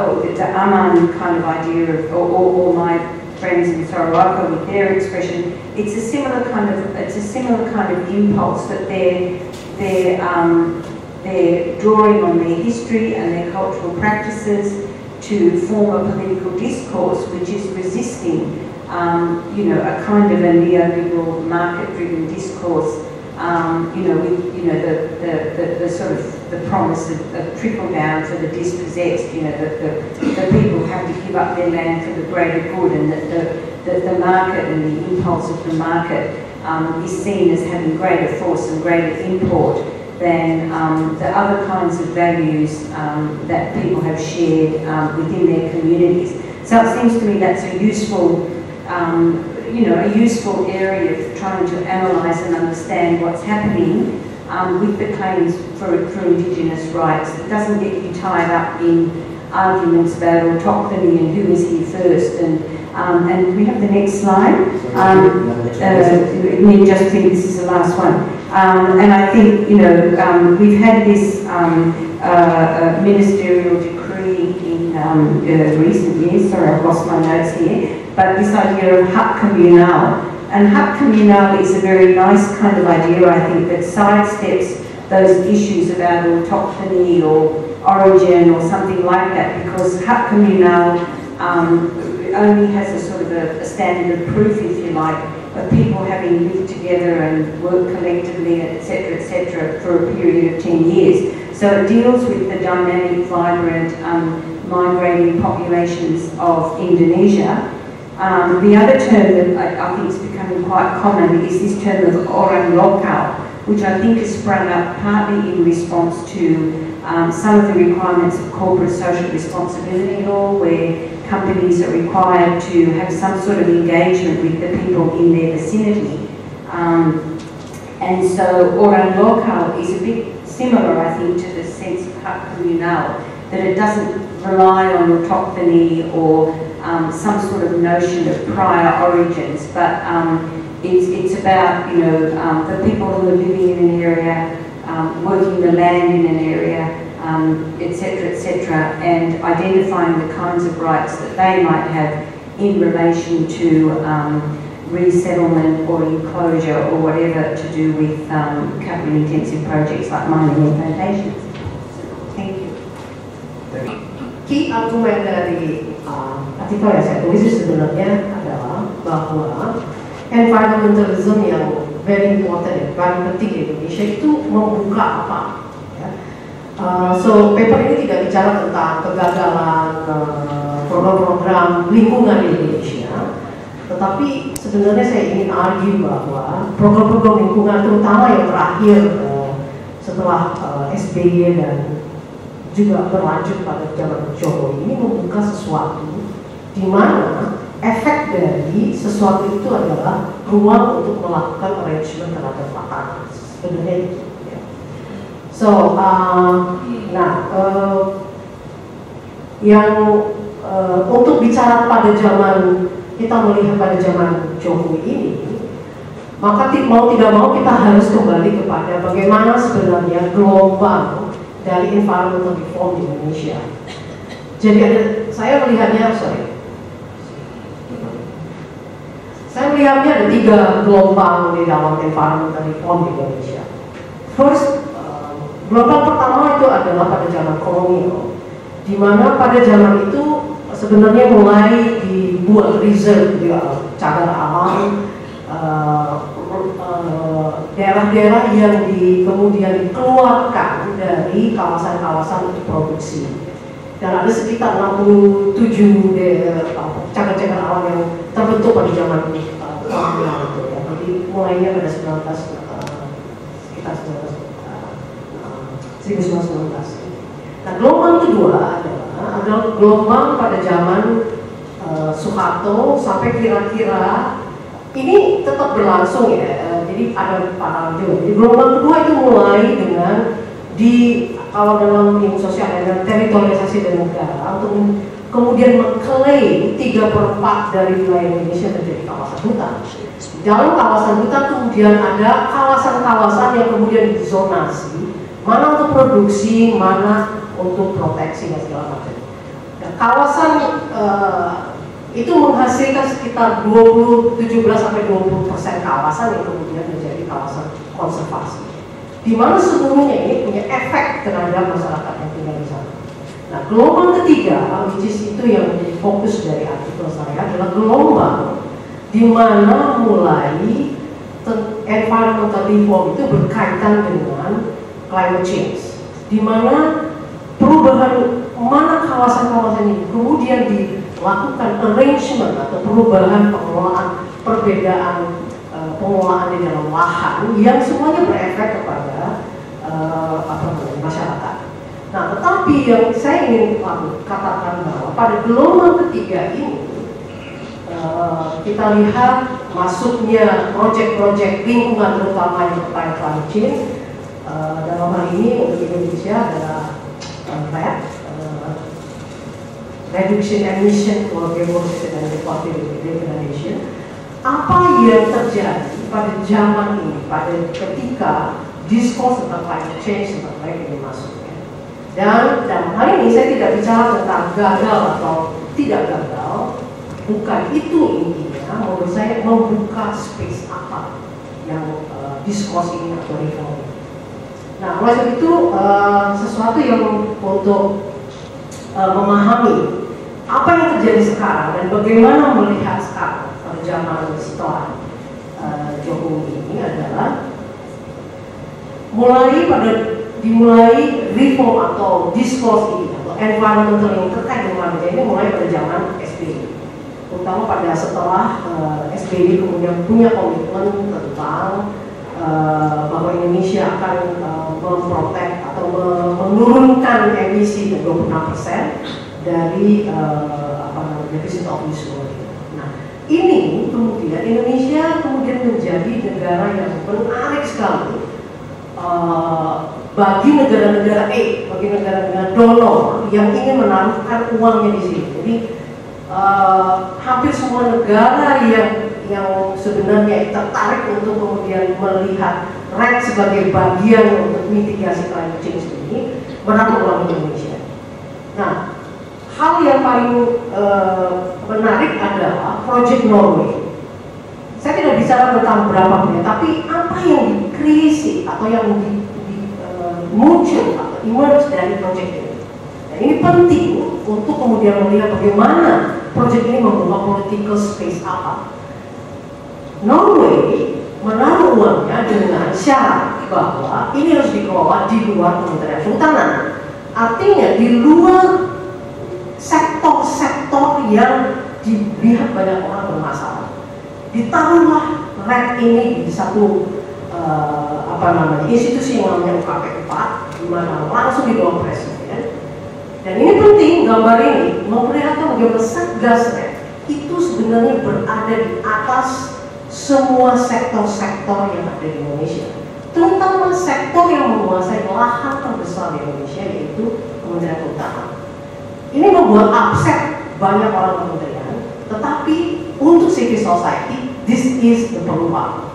or the Aman kind of idea of, or, or, or my friends in Sorowako with their expression, it's a similar kind of, it's a similar kind of impulse that they're, they're, um, they're drawing on their history and their cultural practices to form a political discourse which is resisting um, you know, a kind of a neoliberal market-driven discourse um, you know, with, you know, the, the, the, the, sort of the promise of, of trickle down for the dispossessed, you know, that the, the people have to give up their land for the greater good and that the, the, market and the impulse of the market um, is seen as having greater force and greater import than um, the other kinds of values um, that people have shared um, within their communities. So it seems to me that's a useful um, you know, a useful area of trying to analyse and understand what's happening um, with the claims for, for Indigenous rights. It doesn't get you tied up in arguments about autochthony and who is here first. And, um, and we have the next slide. Um, uh, just think this is the last one. Um, and I think, you know, um, we've had this um, uh, uh, ministerial decree in um, uh, recent years. Sorry, I've lost my notes here but this idea of hak communal. And hak communal is a very nice kind of idea, I think, that sidesteps those issues about autochthony or origin or something like that, because hak communal um, only has a sort of a, a standard of proof, if you like, of people having lived together and worked collectively, etc., etc., for a period of 10 years. So it deals with the dynamic, vibrant, um, migrating populations of Indonesia um, the other term that I, I, think is becoming quite common is this term of orang lokal, which I think has sprung up partly in response to um, some of the requirements of corporate social responsibility law, where companies are required to have some sort of engagement with the people in their vicinity. Um, and so orang lokal is a bit similar, I think, to the sense of hak communal, that it doesn't rely on autochthony or um, some sort of notion of prior origins, but um, it's, it's about, you know, um, the people who are living in an area, um, working the land in an area, etc., um, etc., and identifying the kinds of rights that they might have in relation to um, resettlement or enclosure or whatever to do with capital intensive projects like mining and plantations. Thank you. Key argument dari uh, artikel yang saya tulis sebenarnya adalah bahwa environmentalism yang very important paling penting di Indonesia itu membuka apa ya. uh, so paper ini tidak bicara tentang kegagalan uh, program-program lingkungan di Indonesia tetapi sebenarnya saya ingin argue bahwa program-program lingkungan terutama yang terakhir uh, setelah uh, SBY dan juga berlanjut pada zaman Jokowi ini membuka sesuatu di mana efek dari sesuatu itu adalah ruang untuk melakukan arrangement terhadap makanan sebenarnya itu ya. so uh, nah uh, yang uh, untuk bicara pada zaman kita melihat pada zaman Jokowi ini maka mau tidak mau kita harus kembali kepada bagaimana sebenarnya gelombang dari environmental reform di Indonesia. Jadi ada, saya melihatnya, sorry, saya melihatnya ada tiga gelombang di dalam environmental reform di Indonesia. First, uh, gelombang pertama itu adalah pada zaman kolonial, di mana pada zaman itu sebenarnya mulai dibuat reserve di cagar alam, uh, Eh, daerah-daerah yang di, kemudian dikeluarkan dari kawasan-kawasan untuk produksi dan ada sekitar 67 cagar-cagar alam yang terbentuk pada zaman kolonial uh, itu ya. Jadi mulainya pada 19 uh, sekitar 19 uh, 1919. Nah gelombang kedua adalah adalah gelombang pada zaman uh, Soeharto sampai kira-kira ini tetap berlangsung ya. Eh, jadi ada paralel juga. Jadi gelombang kedua itu mulai dengan di kalau dalam ilmu sosial ada teritorialisasi dan negara untuk kemudian mengklaim tiga per 4 dari wilayah Indonesia menjadi kawasan hutan. Dalam kawasan hutan kemudian ada kawasan-kawasan yang kemudian dizonasi, mana untuk produksi, mana untuk proteksi dan segala macam. Nah, kawasan uh, itu menghasilkan sekitar 20, 17 sampai 20 persen kawasan yang kemudian menjadi kawasan konservasi. Di mana seluruhnya ini punya efek terhadap masyarakat yang tinggal di sana. Nah, gelombang ketiga, which is itu yang menjadi fokus dari artikel saya adalah gelombang di mana mulai environmental reform itu berkaitan dengan climate change, di mana perubahan mana kawasan-kawasan ini kemudian dilakukan arrangement atau perubahan pengelolaan perbedaan uh, pengelolaan di dalam lahan yang semuanya berefek kepada uh, apa namanya masyarakat. Nah, tetapi yang saya ingin katakan bahwa pada gelombang ketiga ini uh, kita lihat masuknya proyek-proyek lingkungan terutama yang terkait climate change uh, dalam hal ini untuk Indonesia adalah uh, RED, uh, Reduction Emission for Deforestation and Degradation. Apa yang terjadi pada zaman ini, pada ketika diskurs tentang climate change tentang RED ini masuk? Dan dalam hal ini saya tidak bicara tentang gagal atau tidak gagal, bukan itu intinya. Menurut saya membuka space apa yang uh, diskurs ini atau reform. Nah, oleh sebab itu uh, sesuatu yang untuk uh, memahami apa yang terjadi sekarang dan bagaimana melihat sekarang pada zaman setelah uh, Jokowi ini adalah mulai pada dimulai reform atau discourse ini atau environmental yang terkait dengan manusia ini mulai pada zaman SBY terutama pada setelah uh, eh, SBY kemudian punya komitmen tentang uh, bahwa Indonesia akan uh, memprotek atau menurunkan emisi 26% dari uh, apa namanya defisit of Nah, ini kemudian Indonesia kemudian menjadi negara yang menarik sekali uh, bagi negara-negara E, bagi negara-negara donor yang ingin menaruhkan uangnya di sini. Jadi uh, hampir semua negara yang yang sebenarnya tertarik untuk kemudian melihat RED sebagai bagian untuk mitigasi climate change ini menaruh uang Indonesia. Nah, hal yang paling uh, menarik adalah Project Norway. Saya tidak bicara tentang berapa punya, tapi apa yang dikreasi atau yang di, muncul emerge dari proyek ini. Nah, ini penting untuk kemudian melihat bagaimana proyek ini membuka political space apa. Norway menaruh uangnya dengan syarat bahwa ini harus dikelola di luar Kementerian Kehutanan. Artinya di luar sektor-sektor yang dilihat banyak orang bermasalah. Ditaruhlah red ini di satu uh, apa namanya institusi yang namanya UKP 4 di mana langsung di bawah presiden. Dan ini penting gambar ini memperlihatkan bagaimana satgas itu sebenarnya berada di atas semua sektor-sektor yang ada di Indonesia. Terutama sektor yang menguasai lahan terbesar di Indonesia yaitu Kementerian Kehutanan. Ini membuat upset banyak orang kementerian tetapi untuk civil society this is the peluang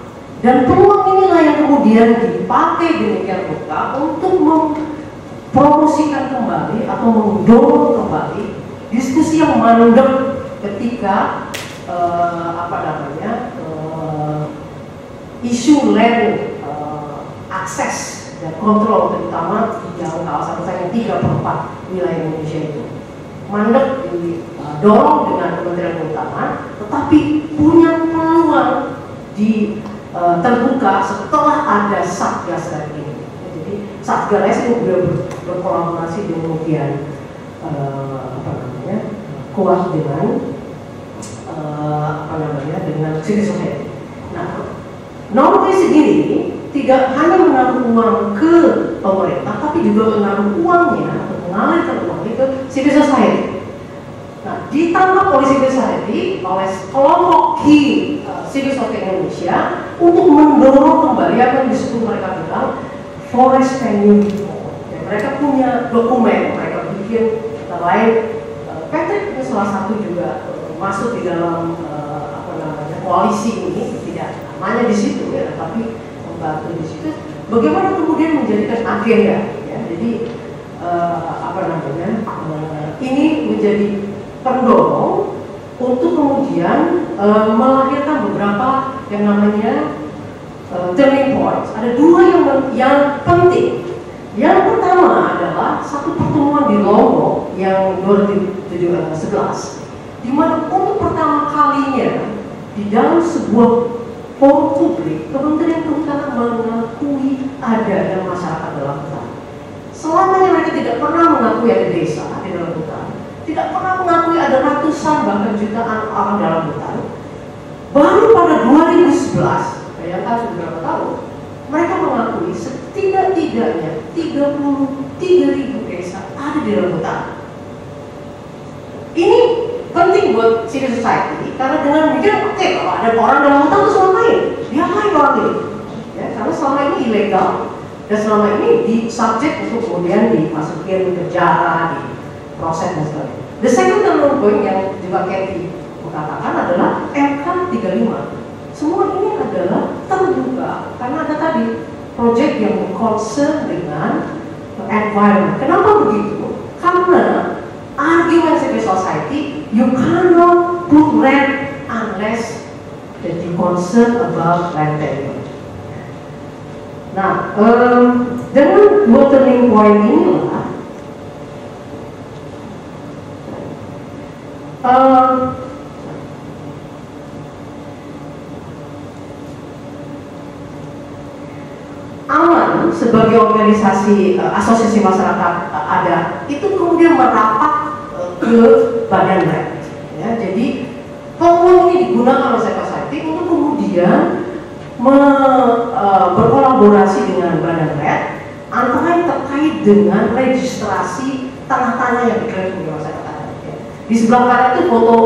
dan peluang inilah yang kemudian dipakai demikian rupa untuk mempromosikan kembali atau mendorong kembali diskusi yang mandek ketika uh, apa namanya uh, isu land uh, akses dan kontrol terutama di dalam kawasan misalnya tiga per empat wilayah Indonesia itu. Mandek didorong dengan Kementerian Kehutanan tetapi punya peluang di uh, terbuka setelah ada satgas ini. Jadi satgas itu sudah ber, berkolaborasi kemudian uh, apa namanya kuat dengan uh, apa namanya dengan civil society. Nah, Norway sendiri tidak hanya menaruh uang ke pemerintah, tapi juga menaruh uangnya atau mengalirkan uangnya ke civil society. Nah, ditangkap oleh civil society oleh kelompok key civil society Indonesia untuk mendorong kembali apa yang disebut mereka bilang forest reform. Ya, mereka punya dokumen, mereka bikin lain uh, Patrick ini salah satu juga uh, masuk di dalam uh, apa namanya koalisi ini tidak namanya di situ ya, tapi membantu di situ. Bagaimana kemudian menjadikan agenda ya, jadi apa namanya ini menjadi pendorong untuk kemudian e, melahirkan beberapa yang namanya e, turning points. Ada dua yang yang penting. Yang pertama adalah satu pertemuan di Lombok yang 2011 di mana untuk pertama kalinya di dalam sebuah forum publik, Kementerian Kehutanan mengakui adanya masyarakat dalam hutan. Selama mereka tidak pernah mengakui ada desa di dalam hutan, tidak pernah mengakui ada ratusan bahkan jutaan orang dalam hutan, baru pada 2011, bayangkan sudah berapa tahun, mereka mengakui setidak-tidaknya 33 ribu desa ada di dalam hutan. Ini penting buat civil society karena dengan demikian oke okay, kalau ada orang dalam hutan itu selama ini dia main orang ini ya, karena selama ini ilegal dan selama ini di subjek untuk kemudian dimasukin ke penjara di proses dan sebagainya. The second turning point yang juga Kathy mengatakan adalah MK 35 semua ini adalah terbuka karena ada tadi proyek yang concern dengan environment. Kenapa begitu? Karena argument civil society, you cannot put rent unless that you concern about land tenure. Nah, um, dengan dua turning point inilah, aman sebagai organisasi uh, asosiasi masyarakat uh, ada itu kemudian merapat uh, ke badan rek ya jadi forum ini digunakan oleh society untuk kemudian me, uh, berkolaborasi dengan badan rek antara yang terkait dengan registrasi tanah-tanah yang diklaim oleh masyarakat adat ya. Di sebelah kanan itu foto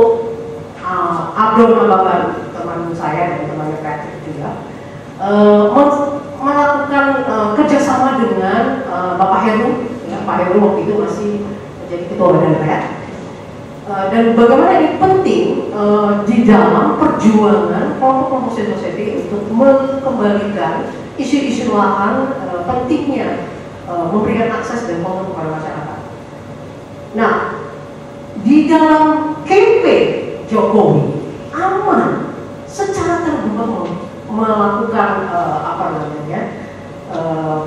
uh, Abdul Nababan teman saya dan temannya Patrick juga uh, melakukan uh, kerjasama dengan uh, Bapak Heru, ya, Pak Heru waktu itu masih menjadi ketua badan RED. Uh, dan bagaimana ini penting uh, di dalam perjuangan kelompok-kelompok society untuk mengembalikan isu-isu lahan uh, pentingnya uh, memberikan akses dan kontrol kepada masyarakat. Nah, dalam campaign Jokowi aman secara terbuka melakukan uh, apa namanya uh,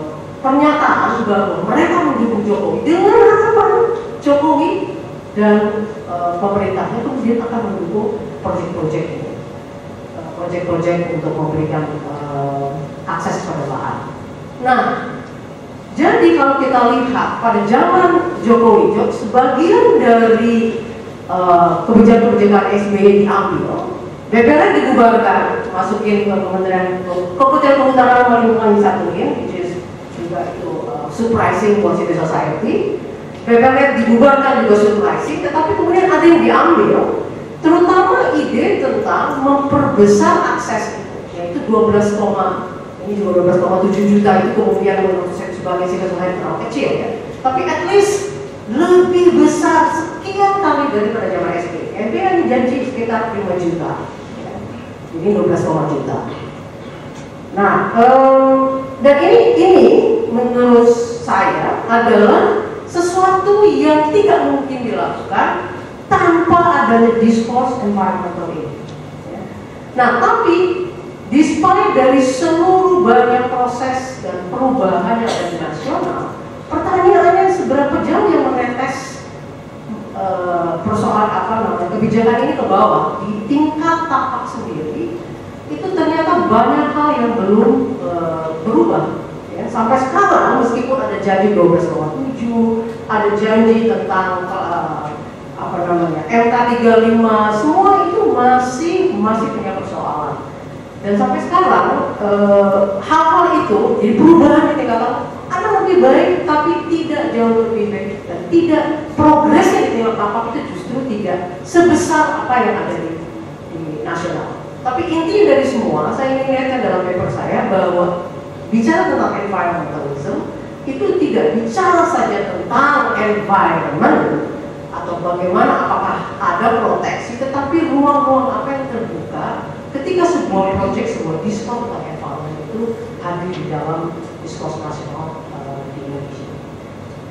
pernyataan bahwa mereka mendukung Jokowi dengan harapan Jokowi dan uh, pemerintahnya kemudian akan mendukung proyek-proyek ini, proyek-proyek untuk memberikan uh, akses pada lahan. Nah, jadi kalau kita lihat pada zaman Jokowi, sebagian dari kebijakan-kebijakan SBY diambil BPR dibubarkan, masukin ke Kementerian Kementerian Kehutanan dan Lingkungan disatuin, which is juga itu uh, surprising buat civil society. BPR dibubarkan juga surprising, tetapi kemudian ada yang diambil, terutama ide tentang memperbesar akses itu, yaitu 12, ini juga 12,7 juta itu kemudian menurut saya sebagai civil society terlalu kecil ya. Tapi at least lebih besar sekian kali daripada zaman SB. SB yang janji sekitar 5 juta ini 12 juta. Nah, um, dan ini ini menurut saya adalah sesuatu yang tidak mungkin dilakukan tanpa adanya discourse environmental ini. Nah, tapi despite dari seluruh banyak proses dan perubahan yang ada di nasional, pertanyaannya seberapa jauh yang uh, persoalan apa namanya kebijakan ini ke bawah di tingkat tapak sendiri itu ternyata banyak hal yang belum e, berubah. Ya, sampai sekarang meskipun ada janji 12,7, ada janji tentang e, apa namanya MK 35, semua itu masih masih punya persoalan. Dan sampai sekarang eh, hal-hal itu jadi perubahan di tingkat ada lebih baik tapi tidak jauh lebih baik tidak progresnya di tingkat tapak itu justru tidak sebesar apa yang ada di, di nasional. Tapi inti dari semua, saya ingin dalam paper saya bahwa bicara tentang environmentalism itu tidak bicara saja tentang environment atau bagaimana apakah ada proteksi, tetapi ruang-ruang apa yang terbuka ketika sebuah proyek, sebuah diskurs tentang environment itu hadir di dalam diskurs nasional.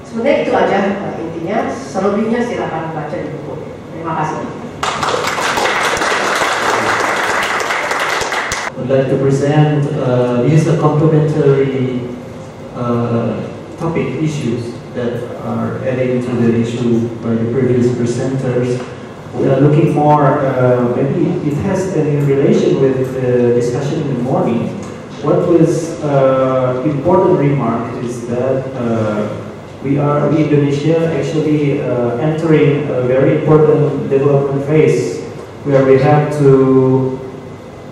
Sebenarnya itu aja intinya, selebihnya silakan baca di buku. Terima kasih. would like to present uh, these are complementary uh, topic issues that are added to the issue by the previous presenters. we are looking more, uh, maybe it has any relation with the discussion in the morning. What was uh, important remark is that uh, we are, we Indonesia actually uh, entering a very important development phase where we have to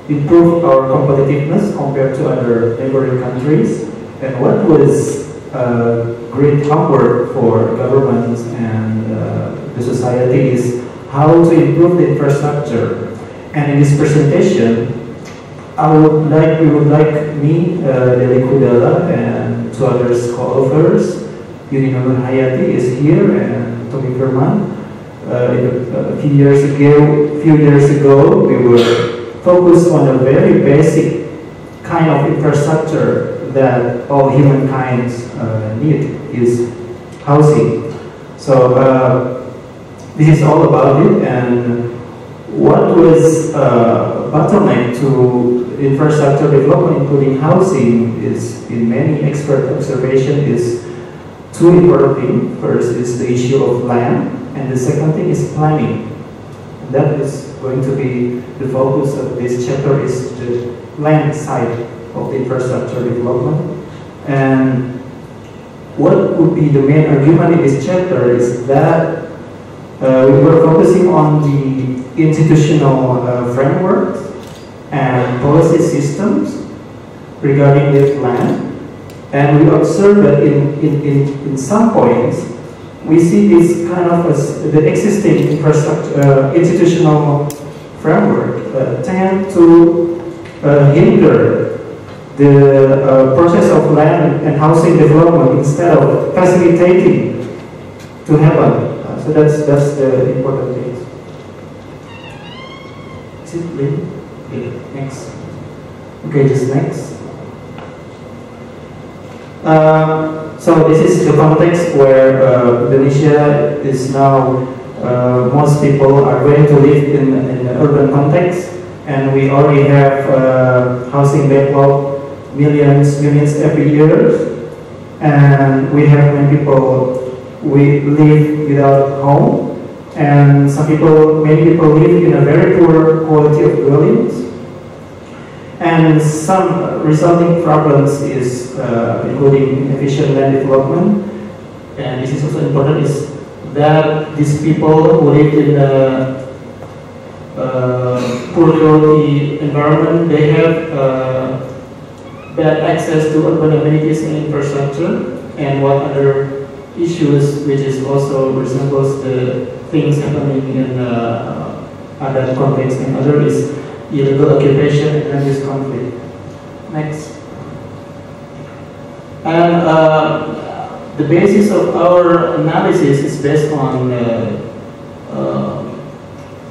improve our competitiveness compared to other neighboring countries. And what was uh, great homework for governments and uh, the society is how to improve the infrastructure. And in this presentation, I would like, we would like me, uh, Delik Hudalah, and two other co-authors, Yuri Nur Hayati is here, and Tommy Firman. Uh, a few years ago, few years ago, we were focused on a very basic kind of infrastructure that all humankind uh, need is housing. So uh, this is all about it, and what was uh, bottleneck to infrastructure development, including housing, is in many expert observation is two important things. First is the issue of land, and the second thing is planning. And that is going to be the focus of this chapter is the land side of the infrastructure development. And what would be the main argument in this chapter is that uh, we were focusing on the institutional uh, frameworks and policy systems regarding this land. And we observe that in, in, in, in some points, we see this kind of a, the existing infrastructure, uh, institutional framework uh, tend to uh, hinder the uh, process of land and housing development instead of facilitating to happen. Uh, so that's that's the important thing. Is it Lynn? Okay, next. Okay, just next. Uh, so this is the context where uh, Indonesia is now, uh, most people are going to live in, in an urban context and we already have uh, housing backlog millions, millions every year. And we have many people we live without home. And some people, many people live in a very poor quality of dwellings and some resulting problems is uh, including efficient land development. And this is also important is that these people who live in a uh, poor quality environment, they have uh, bad access to urban amenities and infrastructure. And what other issues, which is also resembles the things happening in uh, other contexts and other is illegal occupation and this conflict. Next. And uh, the basis of our analysis is based on uh, uh,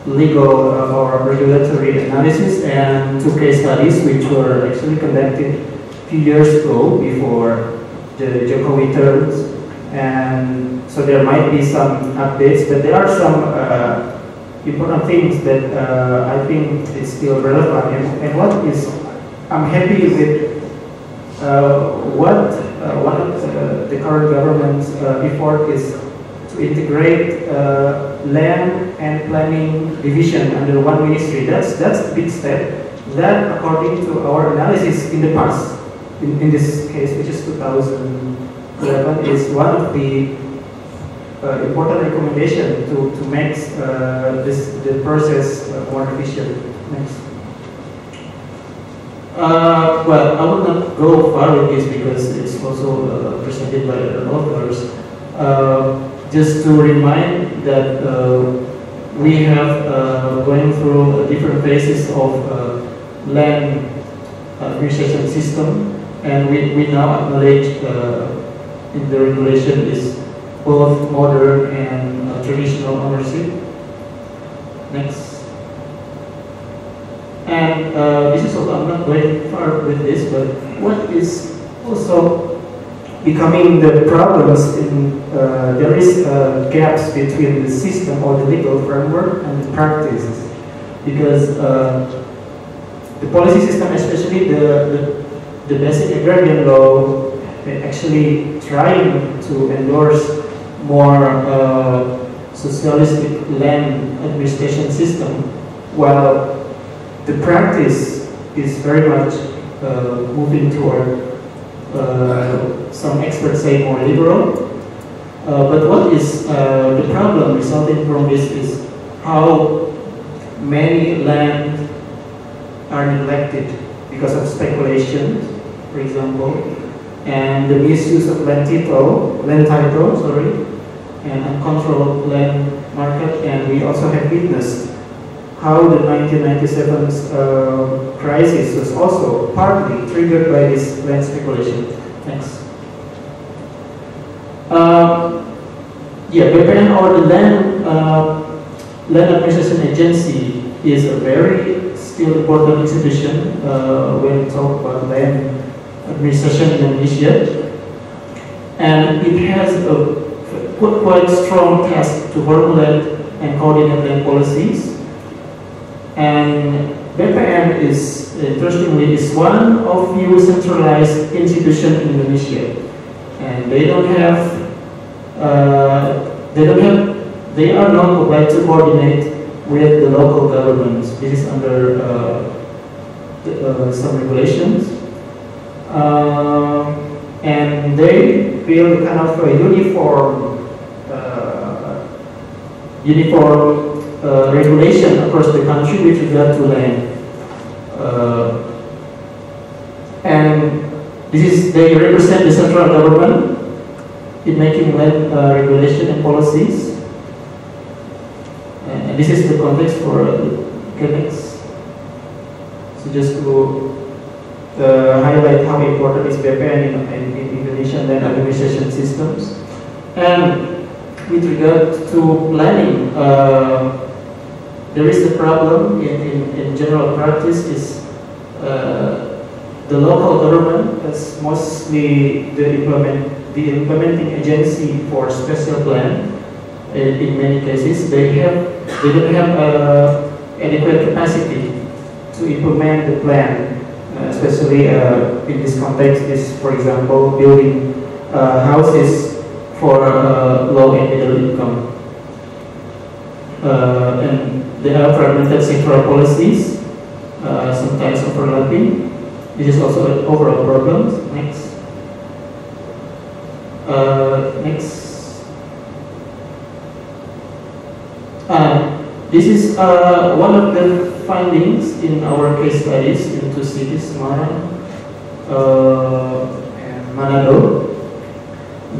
legal uh, or regulatory analysis and two case studies which were actually conducted a few years ago before the Jokowi terms. And so there might be some updates, but there are some uh, important things that uh, I think is still relevant and, and what is I'm happy with uh, what uh, one of the, the, current government's uh, effort is to integrate uh, land and planning division under one ministry. That's that's a big step. That, according to our analysis in the past, in, in this case, which is 2011, is one of the uh, important recommendation to, to make uh, this the process uh, more efficient. Next. Uh, well, I will not go far with this because it's also uh, presented by the authors. Uh, just to remind that we have going through different phases of land administration system, and we, we now acknowledge in the regulation is both modern and uh, traditional ownership. Next. And uh, this is also, I'm not going far with this, but what is also becoming the problems in, uh, there is gaps between the system or the legal framework and the practices. Because uh, the policy system, especially the, the, the basic agrarian law, actually trying to endorse more uh, socialistic land administration system, while the practice is very much uh, moving toward uh, some experts say more liberal. Uh, but what is uh, the problem resulting from this is how many land are neglected because of speculation, for example, and the misuse of land title, land title, sorry, and uncontrolled land market. And we also have witnessed how the 1997 uh, crisis was also partly triggered by this land speculation. Thanks. Um, yeah, BPN or the land uh, land administration agency is a very still important institution uh, when we talk about land administration in Indonesia, and it has a quite strong task to formulate and coordinate land policies. And BPN is, interestingly, is one of few centralized institutions in Indonesia. And they don't have, uh, they don't have, they are not obliged to coordinate with the local governments. This is under uh, the, uh, some regulations. Um, and they build kind of a uniform, uh, uniform uh, regulation across the country with regard to land. Uh, and this is they represent the central government in making land uh, regulation and policies. And this is the context for next. So just to uh, highlight how important is BPN in, in, in Indonesian land administration systems. And with regard to planning, uh, there is a problem in, in, in general practice is uh, the local government is mostly the implement the implementing agency for special plan. In, in many cases, they have they don't have uh, adequate capacity to implement the plan, uh, especially uh, in this context. Is for example building uh, houses for uh, low and middle income. Uh, and there are fragmented sectoral policies, uh, sometimes overlapping. This is also an overall problem. Next. Uh, next. Uh, this is uh, one of the findings in our case studies in two cities, Semarang uh, and Manado,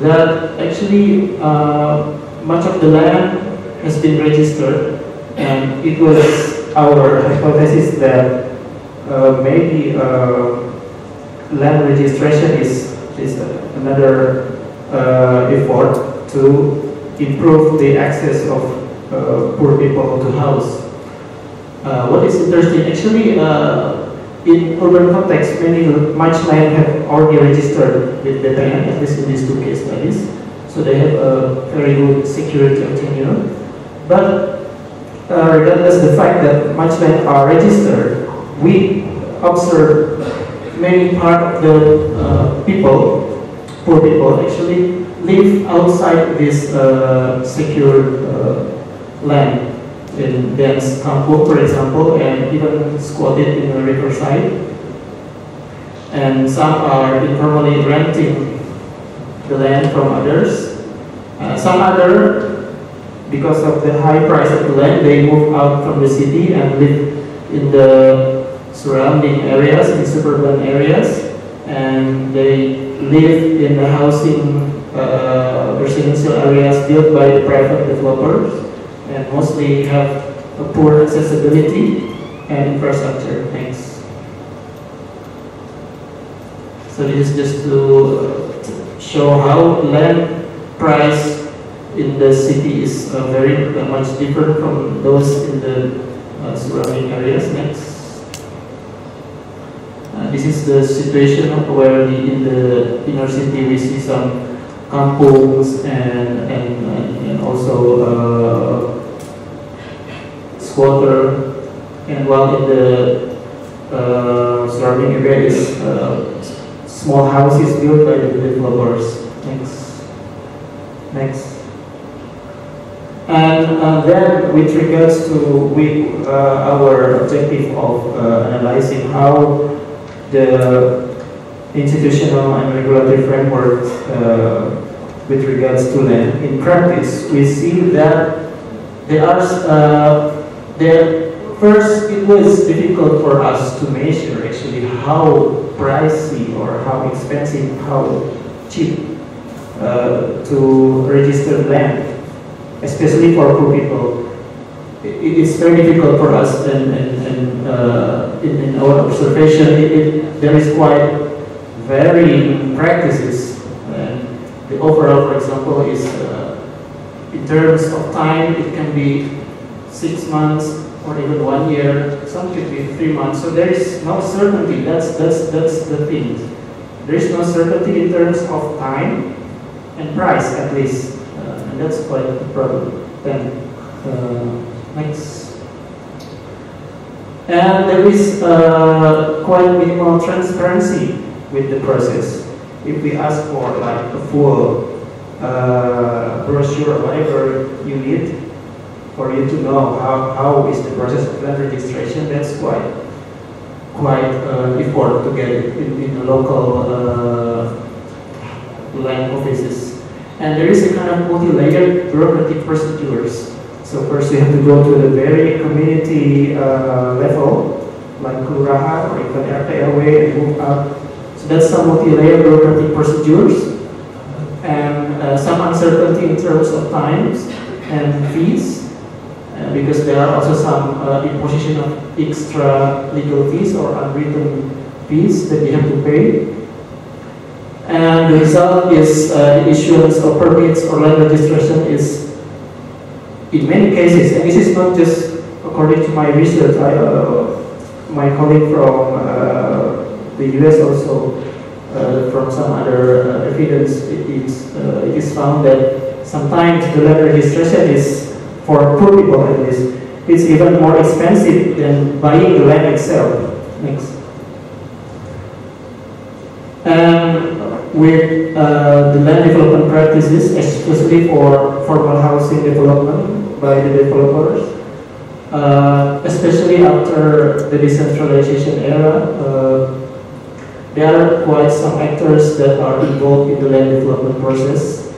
that actually uh, much of the land has been registered and it was our hypothesis that uh, maybe uh, land registration is, is another uh, effort to improve the access of uh, poor people to house. What is interesting, actually, in urban context, many much land have already registered with the bank, at least in these two case studies. So they have a very good security of tenure. But uh, regardless the fact that much land are registered, we observe many part of the uh, people, poor people, actually live outside this uh, secure uh, land in dense kampung, for example, and even squatted in the riverside. And some are informally renting the land from others. Uh, some other, because of the high price of the land, they move out from the city and live in the surrounding areas, in suburban areas, and they live in the housing uh, residential areas built by the private developers and mostly have a poor accessibility and infrastructure. Thanks. So this is just to uh, show how land price in the city is uh, very uh, much different from those in the uh, surrounding areas. Next. Uh, this is the situation where the, in the inner city we see some kampungs and, and, and also uh, squatter and while in the uh, surrounding area is uh, small houses built by the developers. Next. Next. And uh, then with regards to we, uh, our objective of uh, analyzing how the institutional and regulatory framework uh, with regards to land in practice, we see that there are uh, there first it was difficult for us to measure actually how pricey or how expensive, how cheap uh, to register land, especially for poor people. It, it's very difficult for us, and, and, and uh, in, in, our observation, it, it, there is quite varying practices. And the overall, for example, is uh, in terms of time, it can be six months or even one year. Some could be three months. So there is no certainty. That's that's that's the thing. There is no certainty in terms of time and price, at least, uh, and that's quite a problem. Then uh, next. And there is uh, quite minimal transparency with the process. If we ask for like a full uh, brochure or whatever you need for you to know how, how is the process of land registration, that's quite quite uh, effort to get it in, in the local uh, land offices. And there is a kind of multi-layered bureaucratic procedures. So first you have to go to the very community uh, level, like Kelurahan or even RT/RW and move up that's some multi-layered bureaucratic procedures and uh, some uncertainty in terms of times and fees uh, because there are also some uh, imposition of extra legal fees or unwritten fees that you have to pay. And the result is uh, the issuance of permits or land registration is in many cases, and this is not just according to my research, I, uh, my colleague from uh, the US also, uh, from some other uh, evidence, it is, uh, it is found that sometimes the land registration is, for poor people at least, it's even more expensive than buying the land itself. Next. And with uh, the land development practices, especially for formal housing development by the developers, uh, especially after the decentralization era, uh, there are quite some actors that are involved in the land development process,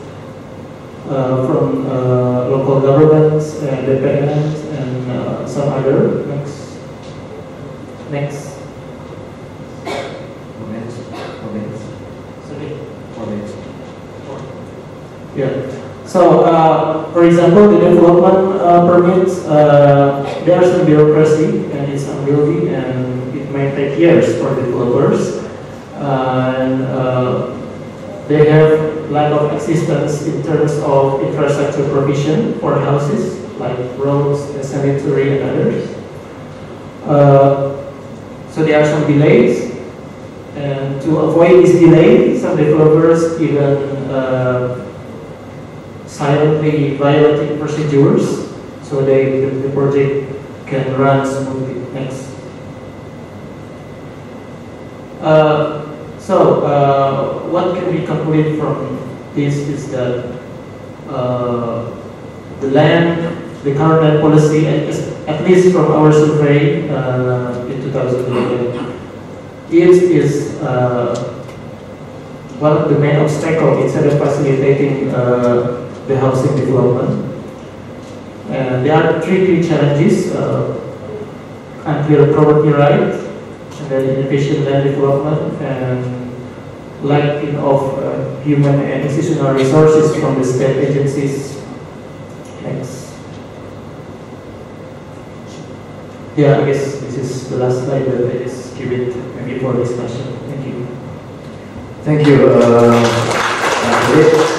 uh, from uh, local governments and DPR and uh, some other. Next. Next. Comments? Comments? Sorry. Comments? Yeah. So, uh, for example, the development uh, permits, uh, there is some bureaucracy and it's unwieldy and it may take years for developers and uh, they have lack of assistance in terms of infrastructure provision for houses like roads, sanitary, and others. Uh, so there are some delays, and to avoid this delay, some developers even uh, silently violating procedures so they, the, the project can run smoothly. Next. Uh, so, uh, what can be concluded from this is that uh, the land, the current land policy, at least from our survey uh, in 2011, is, is uh, one of the main obstacles instead of facilitating uh, the housing development. And there are three key challenges, uh, unclear property rights, then inefficient land development, and lacking of uh, human and institutional resources from the state agencies. Next. Yeah, I guess this is the last slide that I just give it maybe for discussion. Thank you. Thank you. Uh,